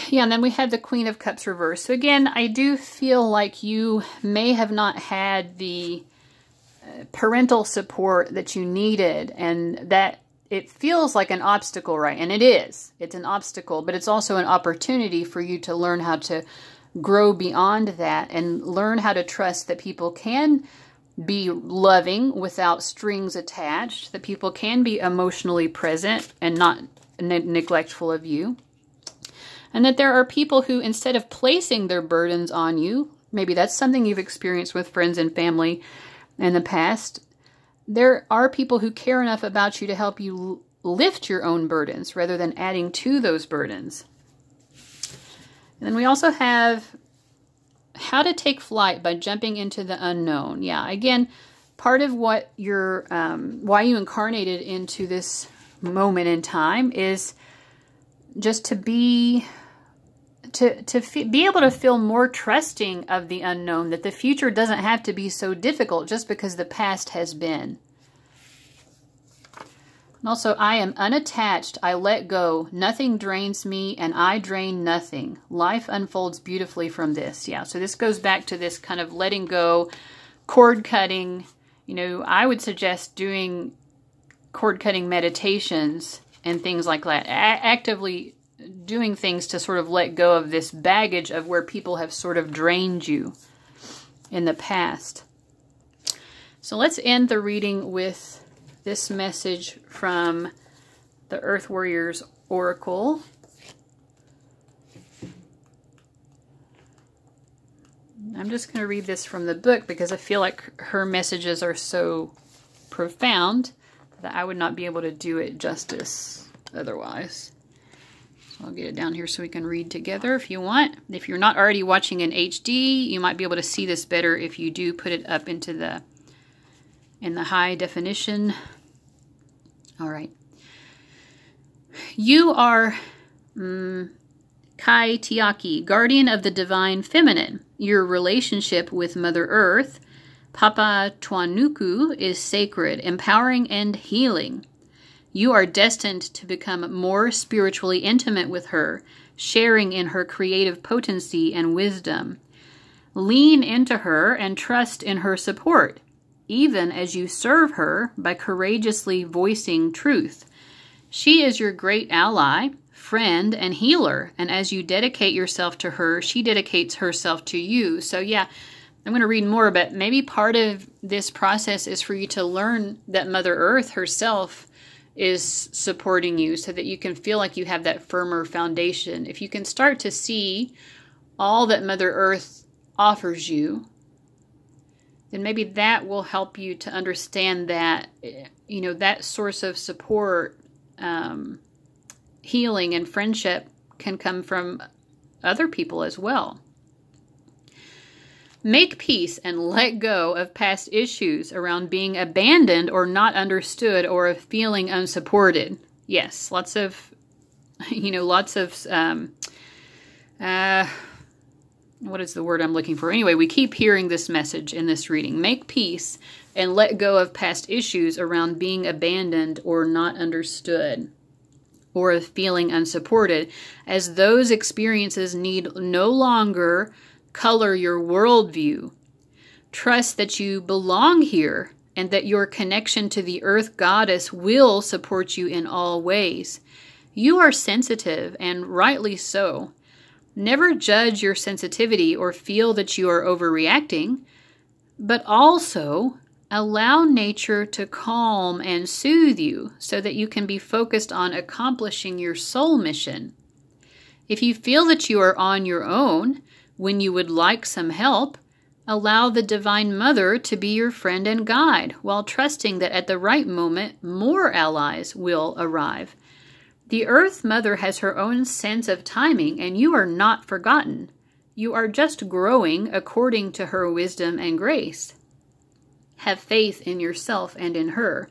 Yeah, and then we had the Queen of Cups reverse. So again, I do feel like you may have not had the uh, parental support that you needed and that it feels like an obstacle, right? And it is. It's an obstacle, but it's also an opportunity for you to learn how to grow beyond that and learn how to trust that people can be loving without strings attached, that people can be emotionally present and not ne neglectful of you. And that there are people who, instead of placing their burdens on you, maybe that's something you've experienced with friends and family, in the past, there are people who care enough about you to help you lift your own burdens rather than adding to those burdens. And then we also have how to take flight by jumping into the unknown. Yeah, again, part of what you're, um, why you incarnated into this moment in time is just to be to to be able to feel more trusting of the unknown that the future doesn't have to be so difficult just because the past has been also i am unattached. I let go. Nothing drains me and i drain nothing. Life unfolds beautifully from this. Yeah so this goes back to this kind of letting go cord cutting. You know i would suggest doing cord cutting meditations and things like that. A actively doing things to sort of let go of this baggage of where people have sort of drained you in the past. So let's end the reading with this message from the Earth Warriors Oracle. I'm just going to read this from the book because I feel like her messages are so profound that I would not be able to do it justice otherwise. So I'll get it down here so we can read together if you want. If you're not already watching in HD, you might be able to see this better if you do put it up into the in the high definition. All right. You are um, Kaitiaki, guardian of the divine feminine. Your relationship with Mother Earth, Papatuanuku, is sacred, empowering, and healing. You are destined to become more spiritually intimate with her, sharing in her creative potency and wisdom. Lean into her and trust in her support even as you serve her by courageously voicing truth. She is your great ally, friend, and healer, and as you dedicate yourself to her, she dedicates herself to you. So, yeah, I'm going to read more, but maybe part of this process is for you to learn that Mother Earth herself is supporting you so that you can feel like you have that firmer foundation. If you can start to see all that Mother Earth offers you then maybe that will help you to understand that you know that source of support um, healing and friendship can come from other people as well. Make peace and let go of past issues around being abandoned or not understood or of feeling unsupported. Yes lots of <laughs> you know lots of um, uh, what is the word I'm looking for? Anyway, we keep hearing this message in this reading. Make peace and let go of past issues around being abandoned or not understood or of feeling unsupported, as those experiences need no longer color your worldview. Trust that you belong here and that your connection to the earth goddess will support you in all ways. You are sensitive, and rightly so. Never judge your sensitivity or feel that you are overreacting, but also allow nature to calm and soothe you so that you can be focused on accomplishing your soul mission. If you feel that you are on your own when you would like some help, allow the Divine Mother to be your friend and guide while trusting that at the right moment more allies will arrive. The Earth Mother has her own sense of timing, and you are not forgotten. You are just growing according to her wisdom and grace. Have faith in yourself and in her.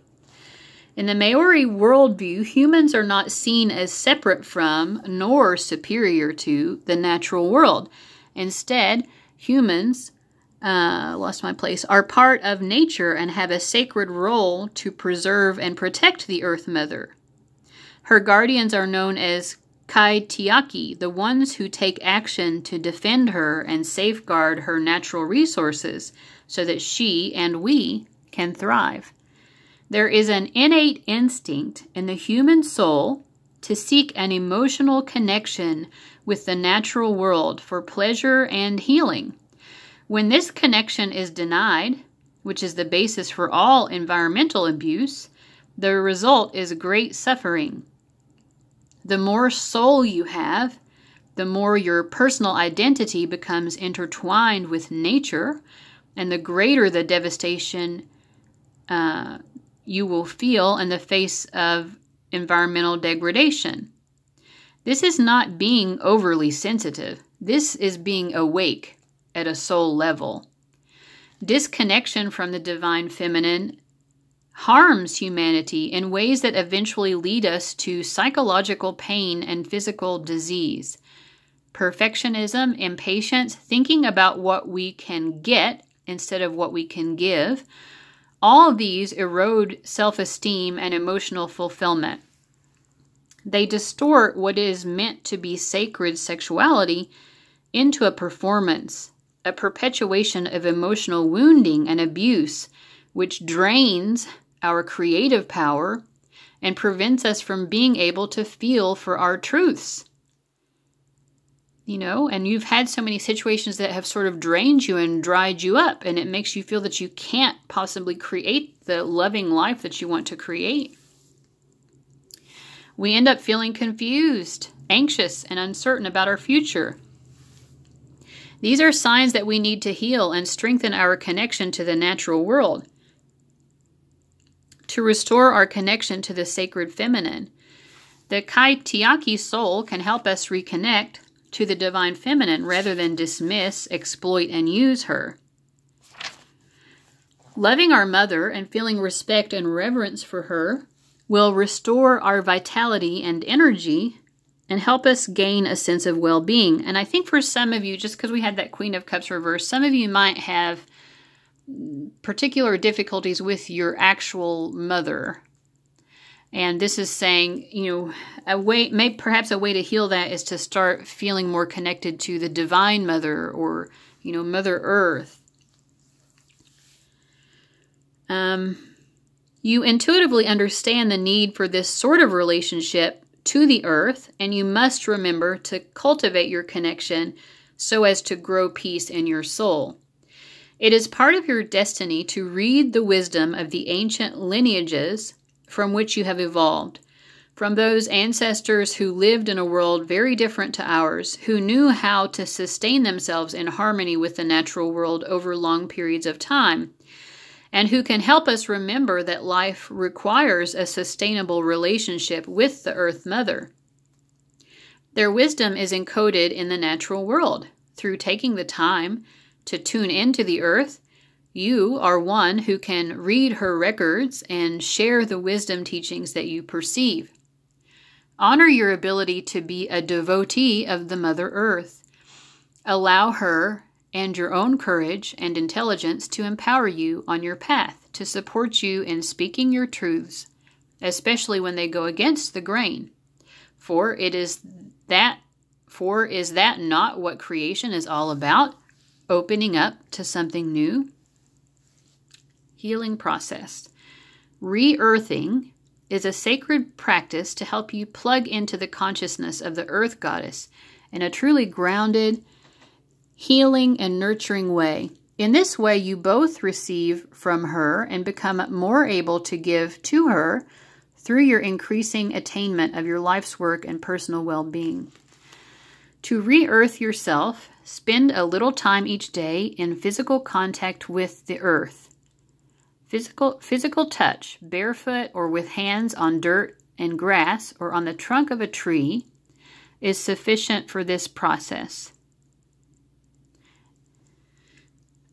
In the Maori worldview, humans are not seen as separate from nor superior to the natural world. Instead, humans, uh, lost my place, are part of nature and have a sacred role to preserve and protect the Earth Mother. Her guardians are known as Kaitiaki, the ones who take action to defend her and safeguard her natural resources so that she and we can thrive. There is an innate instinct in the human soul to seek an emotional connection with the natural world for pleasure and healing. When this connection is denied, which is the basis for all environmental abuse, the result is great suffering the more soul you have, the more your personal identity becomes intertwined with nature, and the greater the devastation uh, you will feel in the face of environmental degradation. This is not being overly sensitive, this is being awake at a soul level. Disconnection from the divine feminine harms humanity in ways that eventually lead us to psychological pain and physical disease. Perfectionism, impatience, thinking about what we can get instead of what we can give, all these erode self esteem and emotional fulfillment. They distort what is meant to be sacred sexuality into a performance, a perpetuation of emotional wounding and abuse, which drains our creative power and prevents us from being able to feel for our truths. you know, and you've had so many situations that have sort of drained you and dried you up, and it makes you feel that you can't possibly create the loving life that you want to create. We end up feeling confused, anxious, and uncertain about our future. These are signs that we need to heal and strengthen our connection to the natural world, to restore our connection to the sacred feminine. The Kaitiaki soul can help us reconnect to the divine feminine rather than dismiss, exploit, and use her. Loving our mother and feeling respect and reverence for her will restore our vitality and energy and help us gain a sense of well being. And I think for some of you, just because we had that Queen of Cups reverse, some of you might have particular difficulties with your actual mother and this is saying, you know, a way, maybe perhaps a way to heal that is to start feeling more connected to the Divine Mother or, you know, Mother Earth. Um, you intuitively understand the need for this sort of relationship to the earth, and you must remember to cultivate your connection so as to grow peace in your soul. It is part of your destiny to read the wisdom of the ancient lineages from which you have evolved, from those ancestors who lived in a world very different to ours, who knew how to sustain themselves in harmony with the natural world over long periods of time, and who can help us remember that life requires a sustainable relationship with the Earth Mother. Their wisdom is encoded in the natural world through taking the time to tune into the earth you are one who can read her records and share the wisdom teachings that you perceive. Honor your ability to be a devotee of the Mother Earth. Allow her and your own courage and intelligence to empower you on your path, to support you in speaking your truths, especially when they go against the grain. For it is that for is that not what creation is all about? Opening up to something new? healing process. Re earthing is a sacred practice to help you plug into the consciousness of the earth goddess in a truly grounded, healing, and nurturing way. In this way, you both receive from her and become more able to give to her through your increasing attainment of your life's work and personal well being. To re earth yourself, spend a little time each day in physical contact with the earth. Physical, physical touch, barefoot or with hands on dirt and grass or on the trunk of a tree, is sufficient for this process.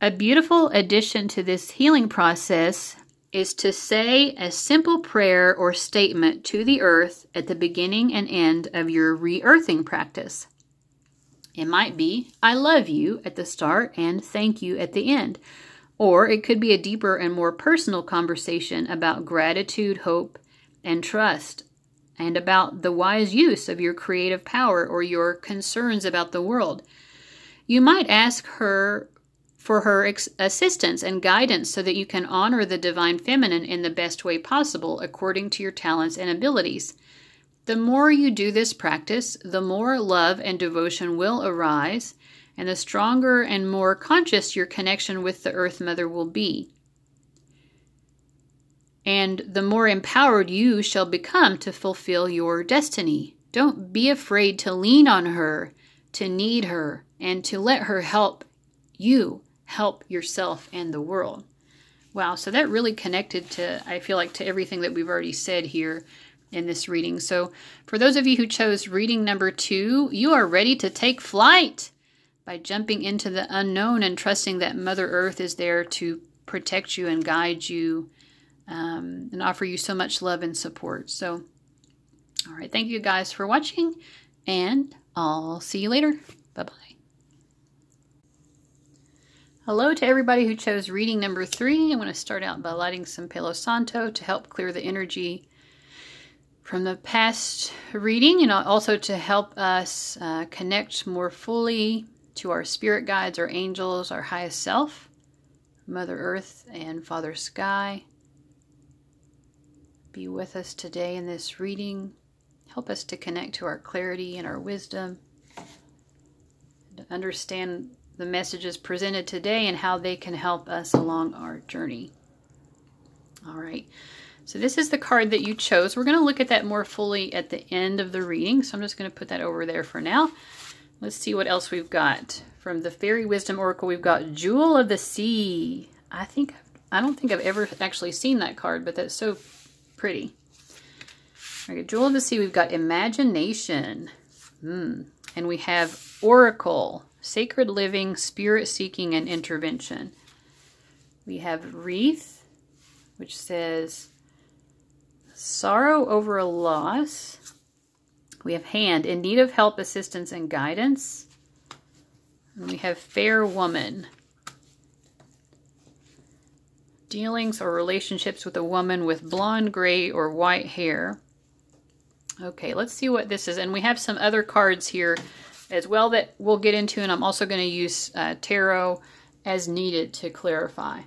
A beautiful addition to this healing process is to say a simple prayer or statement to the earth at the beginning and end of your re earthing practice. It might be, I love you at the start and thank you at the end. Or it could be a deeper and more personal conversation about gratitude, hope, and trust, and about the wise use of your creative power or your concerns about the world. You might ask her for her ex- assistance and guidance so that you can honor the divine feminine in the best way possible according to your talents and abilities. The more you do this practice, the more love and devotion will arise and the stronger and more conscious your connection with the Earth Mother will be. And the more empowered you shall become to fulfill your destiny. Don't be afraid to lean on her, to need her, and to let her help you help yourself and the world. Wow, so that really connected to, I feel like, to everything that we've already said here in this reading. So, for those of you who chose reading number two, you are ready to take flight by jumping into the unknown and trusting that Mother Earth is there to protect you and guide you um, and offer you so much love and support. So, all right, thank you guys for watching, and I'll see you later. Bye bye. Hello to everybody who chose reading number three. I'm going to start out by lighting some Palo Santo to help clear the energy from the past reading and also to help us uh, connect more fully to our spirit guides, our angels, our highest self, Mother Earth, and Father Sky. Be with us today in this reading. Help us to connect to our clarity and our wisdom. to understand the messages presented today and how they can help us along our journey. All right. So this is the card that you chose. We're going to look at that more fully at the end of the reading. So I'm just going to put that over there for now. Let's see what else we've got. From the Fairy Wisdom Oracle, we've got Jewel of the Sea. I think, I don't think I've ever actually seen that card, but that's so pretty. Okay, Jewel of the Sea, we've got Imagination. Mm. And we have Oracle, Sacred Living, Spirit Seeking, and Intervention. We have Wreath, which says sorrow over a loss. We have hand, in need of help, assistance, and guidance. And we have fair woman. Dealings or relationships with a woman with blonde, gray, or white hair. Okay, let's see what this is. And we have some other cards here as well that we'll get into. And I'm also going to use uh, tarot as needed to clarify.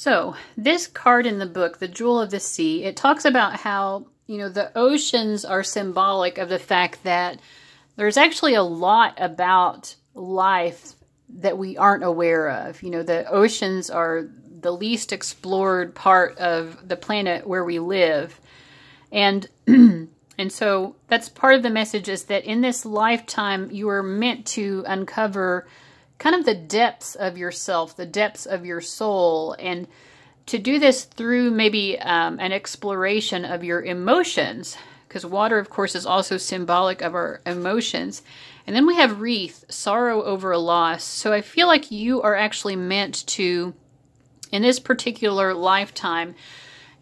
So, this card in the book, The Jewel of the Sea, it talks about how, you know, the oceans are symbolic of the fact that there's actually a lot about life that we aren't aware of. You know, the oceans are the least explored part of the planet where we live. And <clears throat> and so that's part of the message is that in this lifetime you are meant to uncover kind of the depths of yourself, the depths of your soul, and to do this through maybe um, an exploration of your emotions, because water, of course, is also symbolic of our emotions. And then we have wreath, sorrow over a loss. So I feel like you are actually meant to, in this particular lifetime,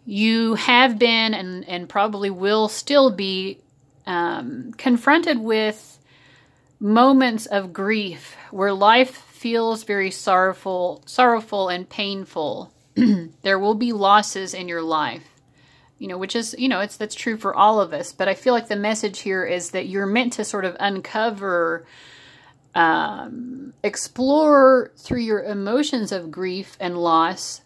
you have been and, and probably will still be um, confronted with moments of grief where life feels very sorrowful, sorrowful and painful. <clears throat> there will be losses in your life. You know, which is, you know, it's that's true for all of us, but I feel like the message here is that you're meant to sort of uncover um, explore through your emotions of grief and loss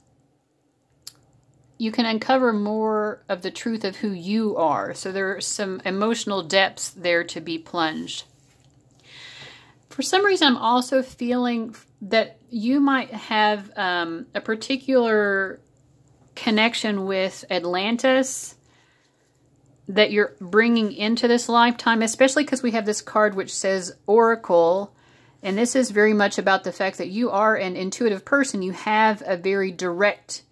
you can uncover more of the truth of who you are. So there are some emotional depths there to be plunged. For some reason, I'm also feeling that you might have um, a particular connection with Atlantis that you're bringing into this lifetime, especially because we have this card which says Oracle. And this is very much about the fact that you are an intuitive person. You have a very direct,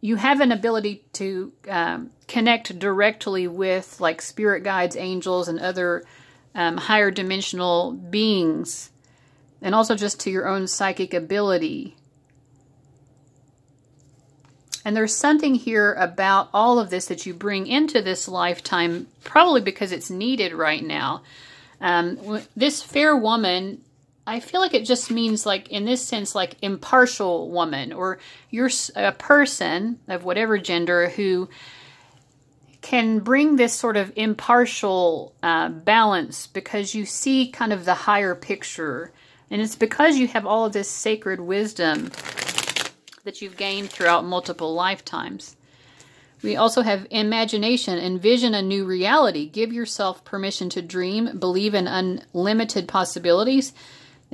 you have an ability to um, connect directly with like spirit guides, angels, and other um, higher dimensional beings, and also just to your own psychic ability. And there's something here about all of this that you bring into this lifetime, probably because it's needed right now. Um, this fair woman, I feel like it just means like, in this sense, like impartial woman, or you're a person of whatever gender who can bring this sort of impartial uh, balance because you see kind of the higher picture. And it's because you have all of this sacred wisdom that you've gained throughout multiple lifetimes. We also have imagination, envision a new reality, give yourself permission to dream, believe in unlimited possibilities,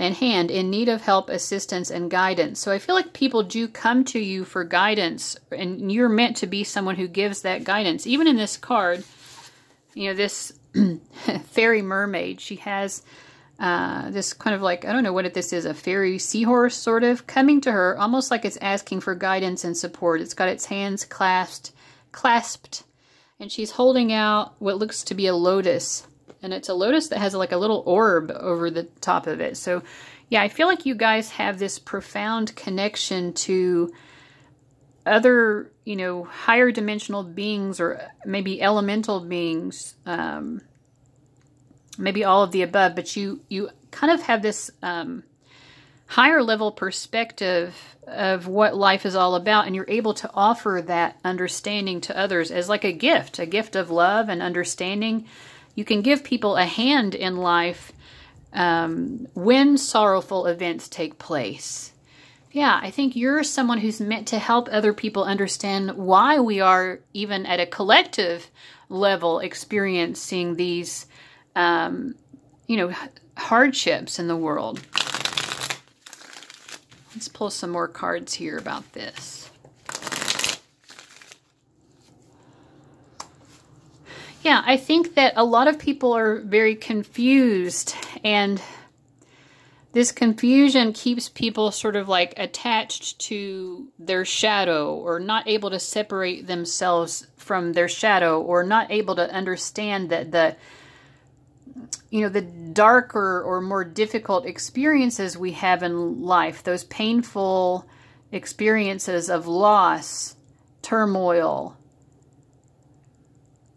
and hand in need of help, assistance, and guidance. So I feel like people do come to you for guidance, and you're meant to be someone who gives that guidance. Even in this card, you know, this <clears throat> fairy mermaid, she has uh, this kind of like, I don't know what this is, a fairy seahorse sort of, coming to her almost like it's asking for guidance and support. It's got its hands clasped, clasped, and she's holding out what looks to be a lotus and it's a lotus that has like a little orb over the top of it. So yeah, I feel like you guys have this profound connection to other, you know, higher dimensional beings or maybe elemental beings, um, maybe all of the above, but you, you kind of have this um, higher level perspective of what life is all about, and you're able to offer that understanding to others as like a gift, a gift of love and understanding you can give people a hand in life um, when sorrowful events take place. Yeah, I think you're someone who's meant to help other people understand why we are, even at a collective level, experiencing these um, you know, hardships in the world. Let's pull some more cards here about this. Yeah, I think that a lot of people are very confused and this confusion keeps people sort of like attached to their shadow or not able to separate themselves from their shadow or not able to understand that the you know the darker or more difficult experiences we have in life those painful experiences of loss turmoil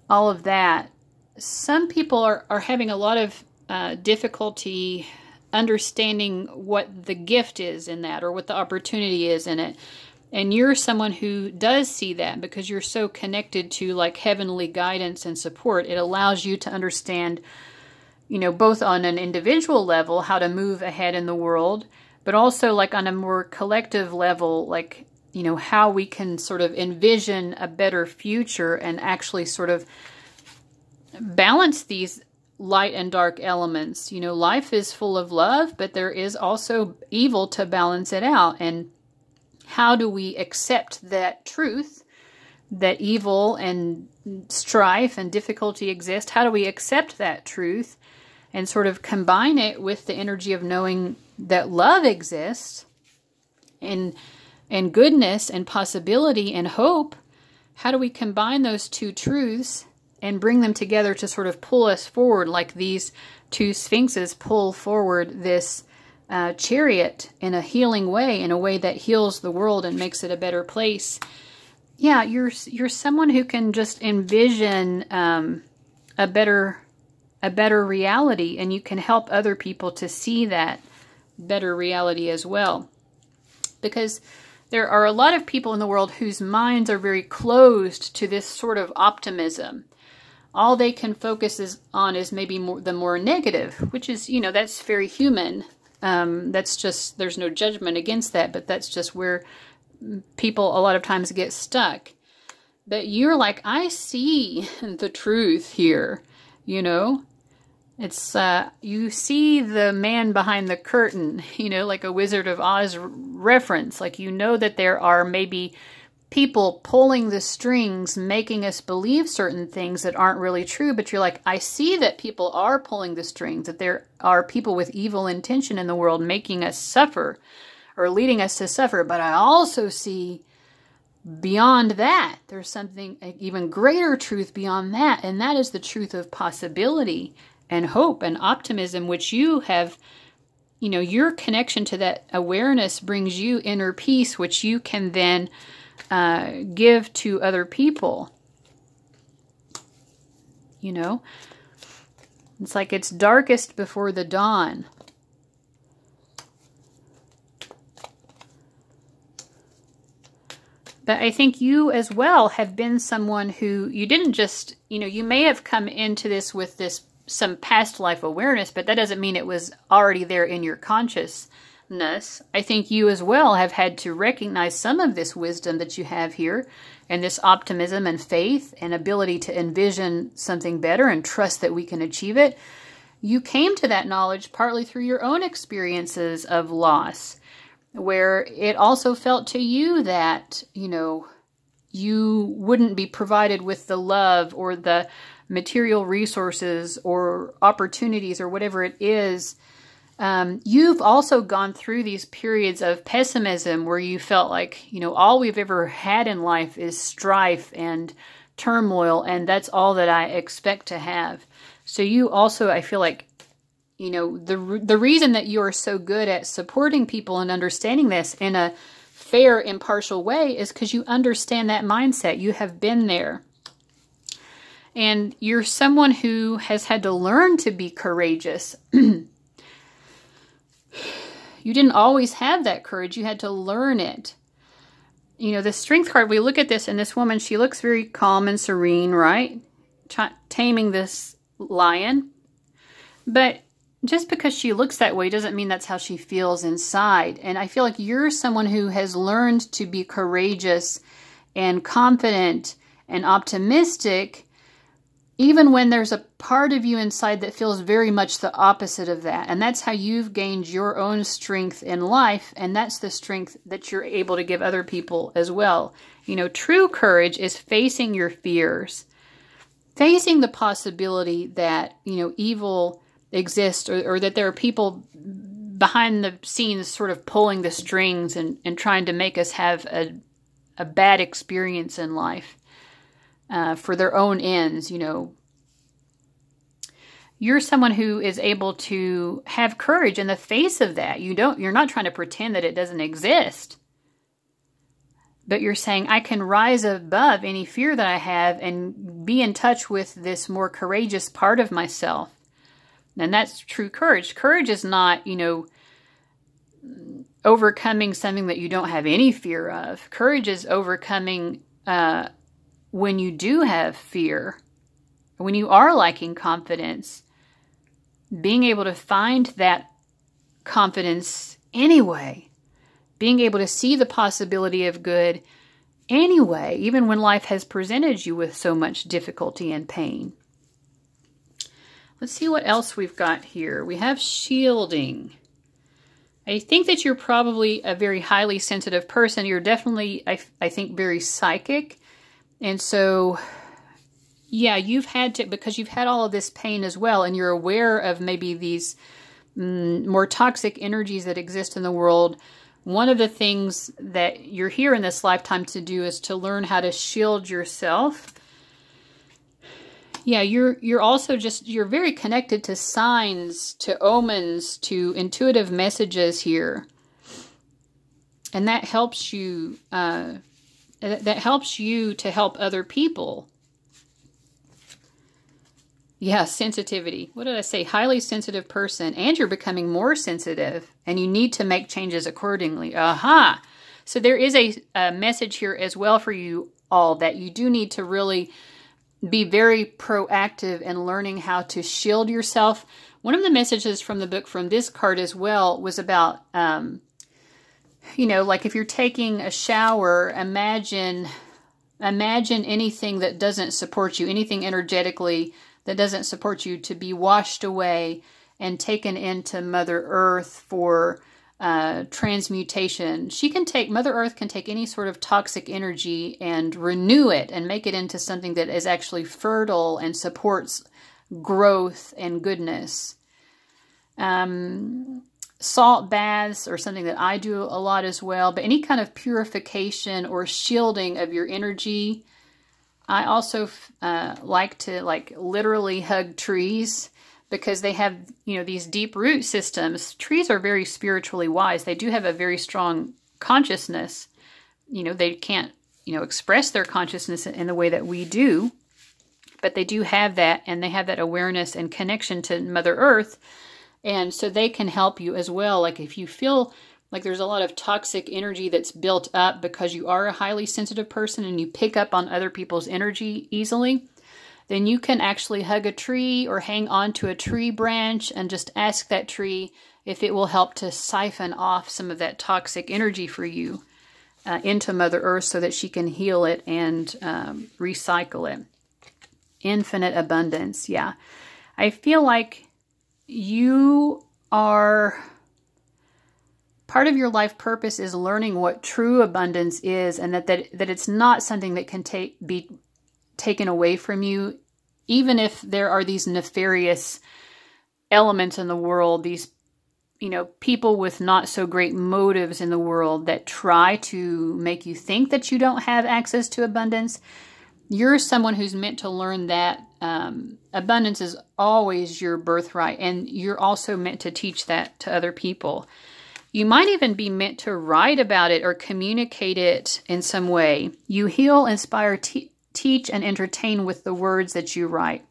all of that some people are, are having a lot of uh, difficulty understanding what the gift is in that or what the opportunity is in it. And you're someone who does see that because you're so connected to like heavenly guidance and support. It allows you to understand, you know, both on an individual level, how to move ahead in the world, but also like on a more collective level, like, you know, how we can sort of envision a better future and actually sort of balance these light and dark elements. You know, life is full of love, but there is also evil to balance it out. And how do we accept that truth that evil and strife and difficulty exist? How do we accept that truth and sort of combine it with the energy of knowing that love exists and and goodness and possibility and hope? How do we combine those two truths and bring them together to sort of pull us forward like these two sphinxes pull forward this uh, chariot in a healing way, in a way that heals the world and makes it a better place. Yeah, you're you're someone who can just envision um, a better a better reality, and you can help other people to see that better reality as well. Because there are a lot of people in the world whose minds are very closed to this sort of optimism all they can focus is on is maybe more, the more negative, which is, you know, that's very human. Um, that's just, there's no judgment against that, but that's just where people a lot of times get stuck. But you're like, I see the truth here, you know? It's, uh, you see the man behind the curtain, <laughs> you know, like a Wizard of Oz reference. Like, you know that there are maybe people pulling the strings, making us believe certain things that aren't really true, but you're like, I see that people are pulling the strings, that there are people with evil intention in the world making us suffer or leading us to suffer, but I also see beyond that, there's something even greater truth beyond that, and that is the truth of possibility and hope and optimism, which you have you know, your connection to that awareness brings you inner peace, which you can then uh, give to other people. You know, it's like it's darkest before the dawn. But I think you as well have been someone who you didn't just, you know, you may have come into this with this some past life awareness, but that doesn't mean it was already there in your consciousness. I think you as well have had to recognize some of this wisdom that you have here and this optimism and faith and ability to envision something better and trust that we can achieve it. You came to that knowledge partly through your own experiences of loss, where it also felt to you that, you know, you wouldn't be provided with the love or the material resources or opportunities or whatever it is um, you've also gone through these periods of pessimism where you felt like, you know, all we've ever had in life is strife and turmoil, and that's all that I expect to have. So you also, I feel like, you know, the the reason that you are so good at supporting people and understanding this in a fair, impartial way is because you understand that mindset. You have been there. And you're someone who has had to learn to be courageous. <clears throat> You didn't always have that courage. You had to learn it. You know, the strength card, we look at this, and this woman, she looks very calm and serene, right? taming this lion. But just because she looks that way doesn't mean that's how she feels inside. And I feel like you're someone who has learned to be courageous and confident and optimistic even when there's a part of you inside that feels very much the opposite of that. And that's how you've gained your own strength in life. And that's the strength that you're able to give other people as well. You know, true courage is facing your fears, facing the possibility that, you know, evil exists or, or that there are people behind the scenes sort of pulling the strings and, and trying to make us have a, a bad experience in life uh, for their own ends, you know. You're someone who is able to have courage in the face of that. You don't you're not trying to pretend that it doesn't exist. But you're saying I can rise above any fear that I have and be in touch with this more courageous part of myself. And that's true courage. Courage is not, you know, overcoming something that you don't have any fear of. Courage is overcoming uh, when you do have fear, when you are lacking confidence, being able to find that confidence anyway, being able to see the possibility of good anyway, even when life has presented you with so much difficulty and pain. Let's see what else we've got here. We have shielding. I think that you're probably a very highly sensitive person. You're definitely, I, I think, very psychic. And so, yeah, you've had to, because you've had all of this pain as well, and you're aware of maybe these mm, more toxic energies that exist in the world. One of the things that you're here in this lifetime to do is to learn how to shield yourself. Yeah, you're you're also just you're very connected to signs, to omens, to intuitive messages here. And that helps you uh, that helps you to help other people. Yeah, sensitivity. What did I say? Highly sensitive person. And you're becoming more sensitive and you need to make changes accordingly. Aha. So there is a, a message here as well for you all that you do need to really be very proactive in learning how to shield yourself. One of the messages from the book from this card as well was about um, you know, like if you're taking a shower, imagine imagine anything that doesn't support you, anything energetically that doesn't support you to be washed away and taken into Mother Earth for uh, transmutation. She can take, Mother Earth can take any sort of toxic energy and renew it and make it into something that is actually fertile and supports growth and goodness. Um, salt baths are something that I do a lot as well, but any kind of purification or shielding of your energy. I also uh, like to like literally hug trees because they have, you know, these deep root systems. Trees are very spiritually wise. They do have a very strong consciousness. You know, they can't, you know, express their consciousness in the way that we do, but they do have that and they have that awareness and connection to Mother Earth and so they can help you as well. Like if you feel like there's a lot of toxic energy that's built up because you are a highly sensitive person and you pick up on other people's energy easily, then you can actually hug a tree or hang onto a tree branch and just ask that tree if it will help to siphon off some of that toxic energy for you uh, into Mother Earth so that she can heal it and um, recycle it. Infinite abundance, yeah. I feel like you are part of your life purpose is learning what true abundance is and that that, that it's not something that can take be taken away from you even if there are these nefarious elements in the world these you know people with not so great motives in the world that try to make you think that you don't have access to abundance. You're someone who's meant to learn that um, abundance is always your birthright, and you're also meant to teach that to other people. You might even be meant to write about it or communicate it in some way. You heal, inspire, teach, and entertain with the words that you write.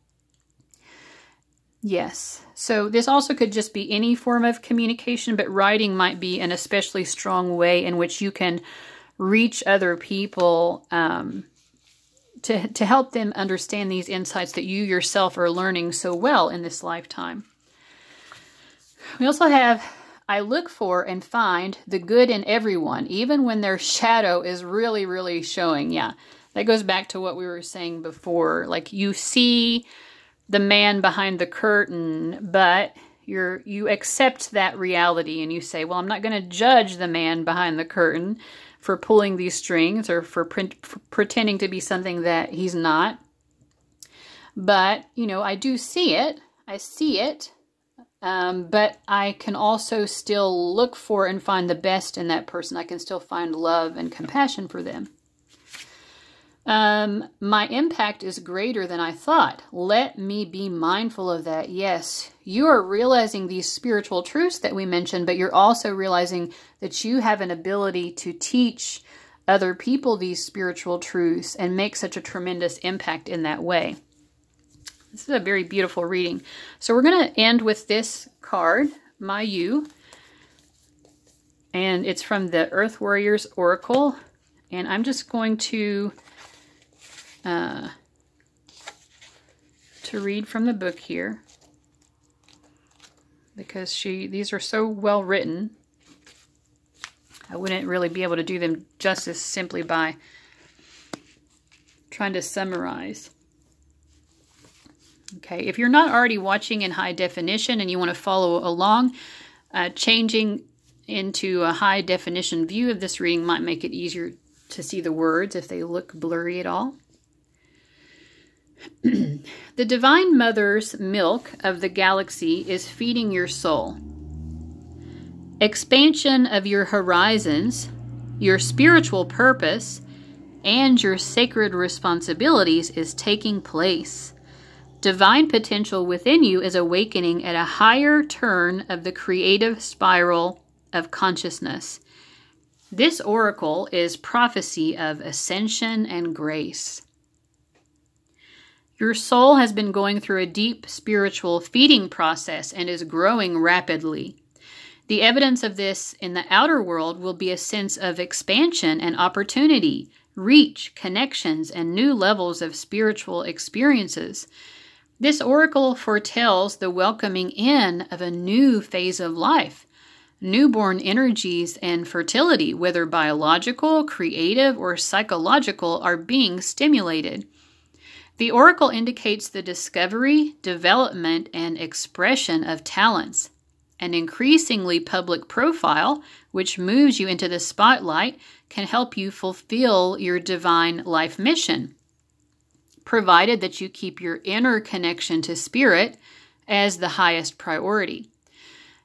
Yes. So this also could just be any form of communication, but writing might be an especially strong way in which you can reach other people um, to, to help them understand these insights that you yourself are learning so well in this lifetime. We also have I look for and find the good in everyone, even when their shadow is really, really showing. Yeah, that goes back to what we were saying before. Like you see the man behind the curtain, but you're you accept that reality and you say, "Well, I'm not going to judge the man behind the curtain for pulling these strings or for, pre- for pretending to be something that he's not." But, you know, I do see it. I see it. Um, but I can also still look for and find the best in that person. I can still find love and compassion for them. Um, my impact is greater than I thought. Let me be mindful of that. Yes, you are realizing these spiritual truths that we mentioned, but you're also realizing that you have an ability to teach other people these spiritual truths and make such a tremendous impact in that way. This is a very beautiful reading. So we're going to end with this card, Mayu. And it's from the Earth Warriors Oracle. And I'm just going to uh, to read from the book here because she these are so well written. I wouldn't really be able to do them justice simply by trying to summarize. Okay, if you're not already watching in high definition and you want to follow along, uh, changing into a high definition view of this reading might make it easier to see the words if they look blurry at all. <clears throat> the Divine Mother's milk of the galaxy is feeding your soul. Expansion of your horizons, your spiritual purpose, and your sacred responsibilities is taking place. Divine potential within you is awakening at a higher turn of the creative spiral of consciousness. This oracle is prophecy of ascension and grace. Your soul has been going through a deep spiritual feeding process and is growing rapidly. The evidence of this in the outer world will be a sense of expansion and opportunity, reach, connections, and new levels of spiritual experiences. This oracle foretells the welcoming in of a new phase of life. Newborn energies and fertility, whether biological, creative, or psychological, are being stimulated. The oracle indicates the discovery, development, and expression of talents. An increasingly public profile, which moves you into the spotlight, can help you fulfill your divine life mission, provided that you keep your inner connection to spirit as the highest priority.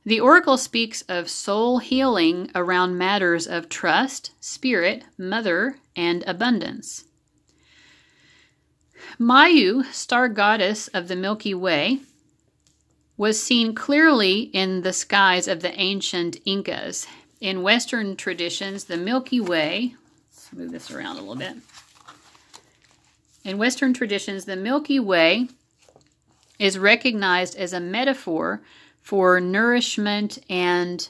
The oracle speaks of soul healing around matters of trust, spirit, mother, and abundance. Mayu, star goddess of the Milky Way, was seen clearly in the skies of the ancient Incas. In Western traditions, the Milky Way, let's move this around a little bit. In Western traditions, the Milky Way is recognized as a metaphor for nourishment and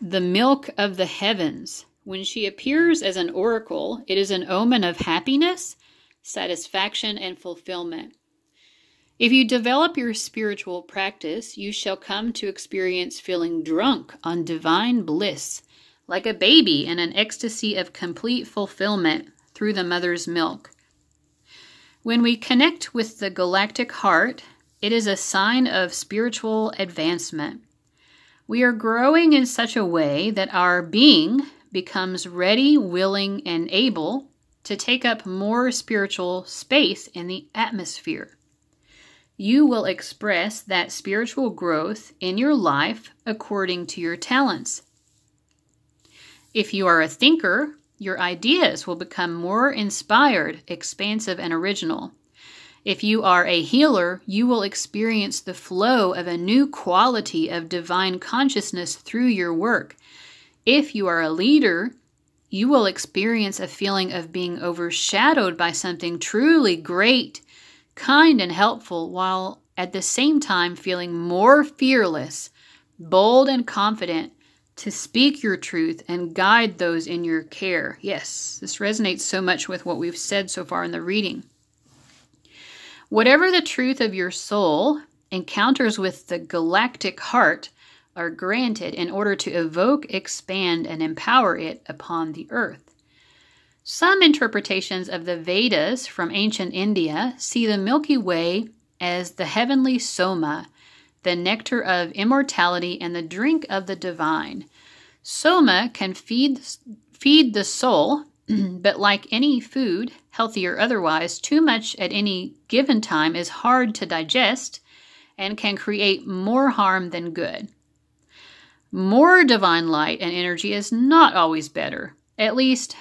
the milk of the heavens. When she appears as an oracle, it is an omen of happiness satisfaction, and fulfillment. If you develop your spiritual practice, you shall come to experience feeling drunk on divine bliss, like a baby in an ecstasy of complete fulfillment through the mother's milk. When we connect with the galactic heart, it is a sign of spiritual advancement. We are growing in such a way that our being becomes ready, willing, and able to take up more spiritual space in the atmosphere. You will express that spiritual growth in your life according to your talents. If you are a thinker, your ideas will become more inspired, expansive, and original. If you are a healer, you will experience the flow of a new quality of divine consciousness through your work. If you are a leader, you will experience a feeling of being overshadowed by something truly great, kind, and helpful, while at the same time feeling more fearless, bold, and confident to speak your truth and guide those in your care. Yes, this resonates so much with what we've said so far in the reading. Whatever the truth of your soul encounters with the galactic heart are granted in order to evoke, expand, and empower it upon the earth. Some interpretations of the Vedas from ancient India see the Milky Way as the heavenly soma, the nectar of immortality and the drink of the divine. Soma can feed, feed the soul, <clears throat> but like any food, healthy or otherwise, too much at any given time is hard to digest and can create more harm than good. More divine light and energy is not always better, at least,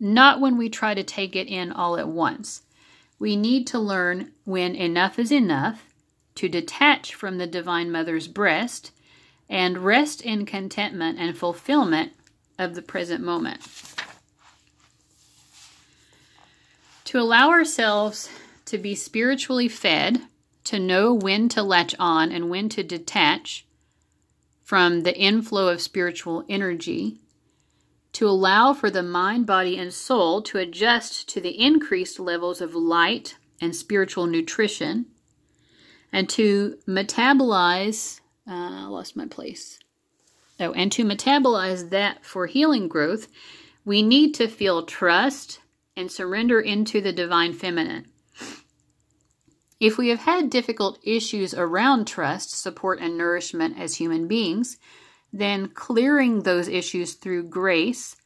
not when we try to take it in all at once. We need to learn when enough is enough, to detach from the Divine Mother's breast, and rest in contentment and fulfillment of the present moment. To allow ourselves to be spiritually fed, to know when to latch on and when to detach from the inflow of spiritual energy, to allow for the mind, body, and soul to adjust to the increased levels of light and spiritual nutrition, and to metabolize, uh, I lost my place. Oh, and to metabolize that for healing growth, we need to feel trust and surrender into the divine feminine. If we have had difficult issues around trust, support, and nourishment as human beings, then clearing those issues through grace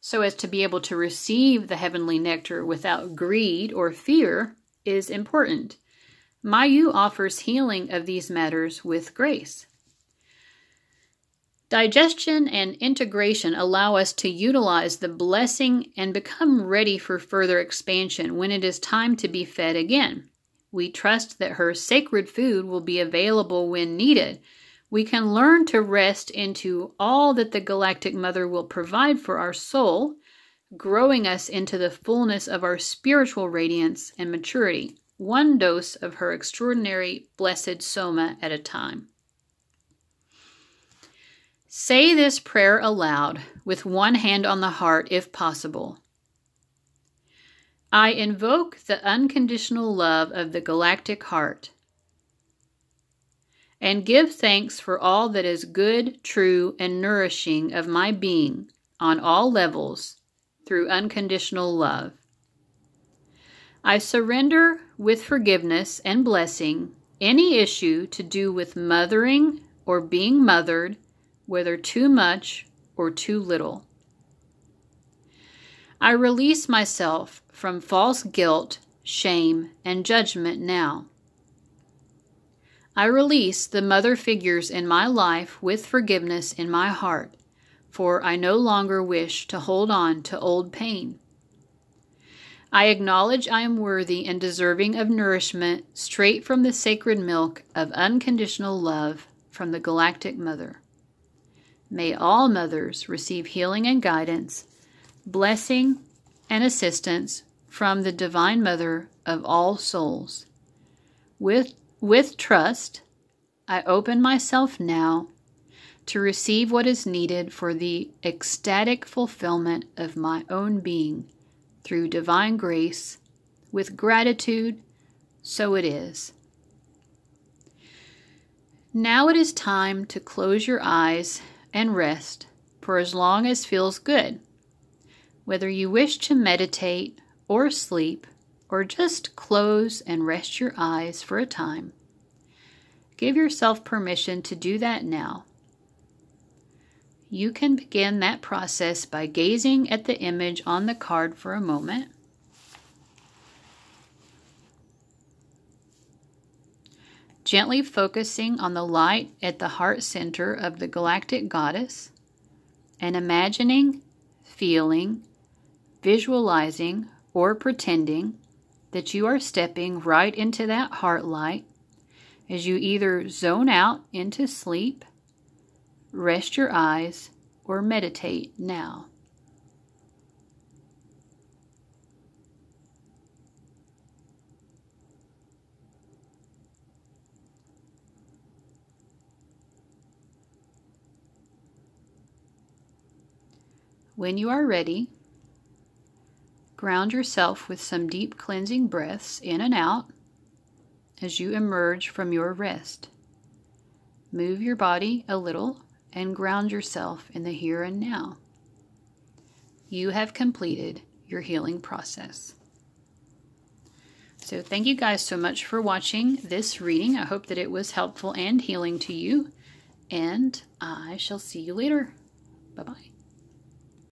so as to be able to receive the heavenly nectar without greed or fear is important. Mayu offers healing of these matters with grace. Digestion and integration allow us to utilize the blessing and become ready for further expansion when it is time to be fed again. We trust that her sacred food will be available when needed we can learn to rest into all that the Galactic Mother will provide for our soul, growing us into the fullness of our spiritual radiance and maturity, one dose of her extraordinary blessed Soma at a time. Say this prayer aloud with one hand on the heart if possible. I invoke the unconditional love of the galactic heart and give thanks for all that is good, true, and nourishing of my being on all levels through unconditional love. I surrender with forgiveness and blessing any issue to do with mothering or being mothered, whether too much or too little. I release myself from false guilt, shame, and judgment now. I release the mother figures in my life with forgiveness in my heart, for I no longer wish to hold on to old pain. I acknowledge I am worthy and deserving of nourishment straight from the sacred milk of unconditional love from the Galactic Mother. May all mothers receive healing and guidance, blessing and assistance from the Divine Mother of all souls. With with trust, I open myself now to receive what is needed for the ecstatic fulfillment of my own being through divine grace. With gratitude, so it is. Now it is time to close your eyes and rest for as long as feels good. Whether you wish to meditate or sleep, or just close and rest your eyes for a time. Give yourself permission to do that now. You can begin that process by gazing at the image on the card for a moment. Gently focusing on the light at the heart center of the galactic goddess and imagining, feeling, visualizing, or pretending that you are stepping right into that heart light as you either zone out into sleep, rest your eyes, or meditate now. When you are ready, Ground yourself with some deep cleansing breaths in and out as you emerge from your rest. Move your body a little and ground yourself in the here and now. You have completed your healing process. So thank you guys so much for watching this reading. I hope that it was helpful and healing to you. And I shall see you later. Bye-bye.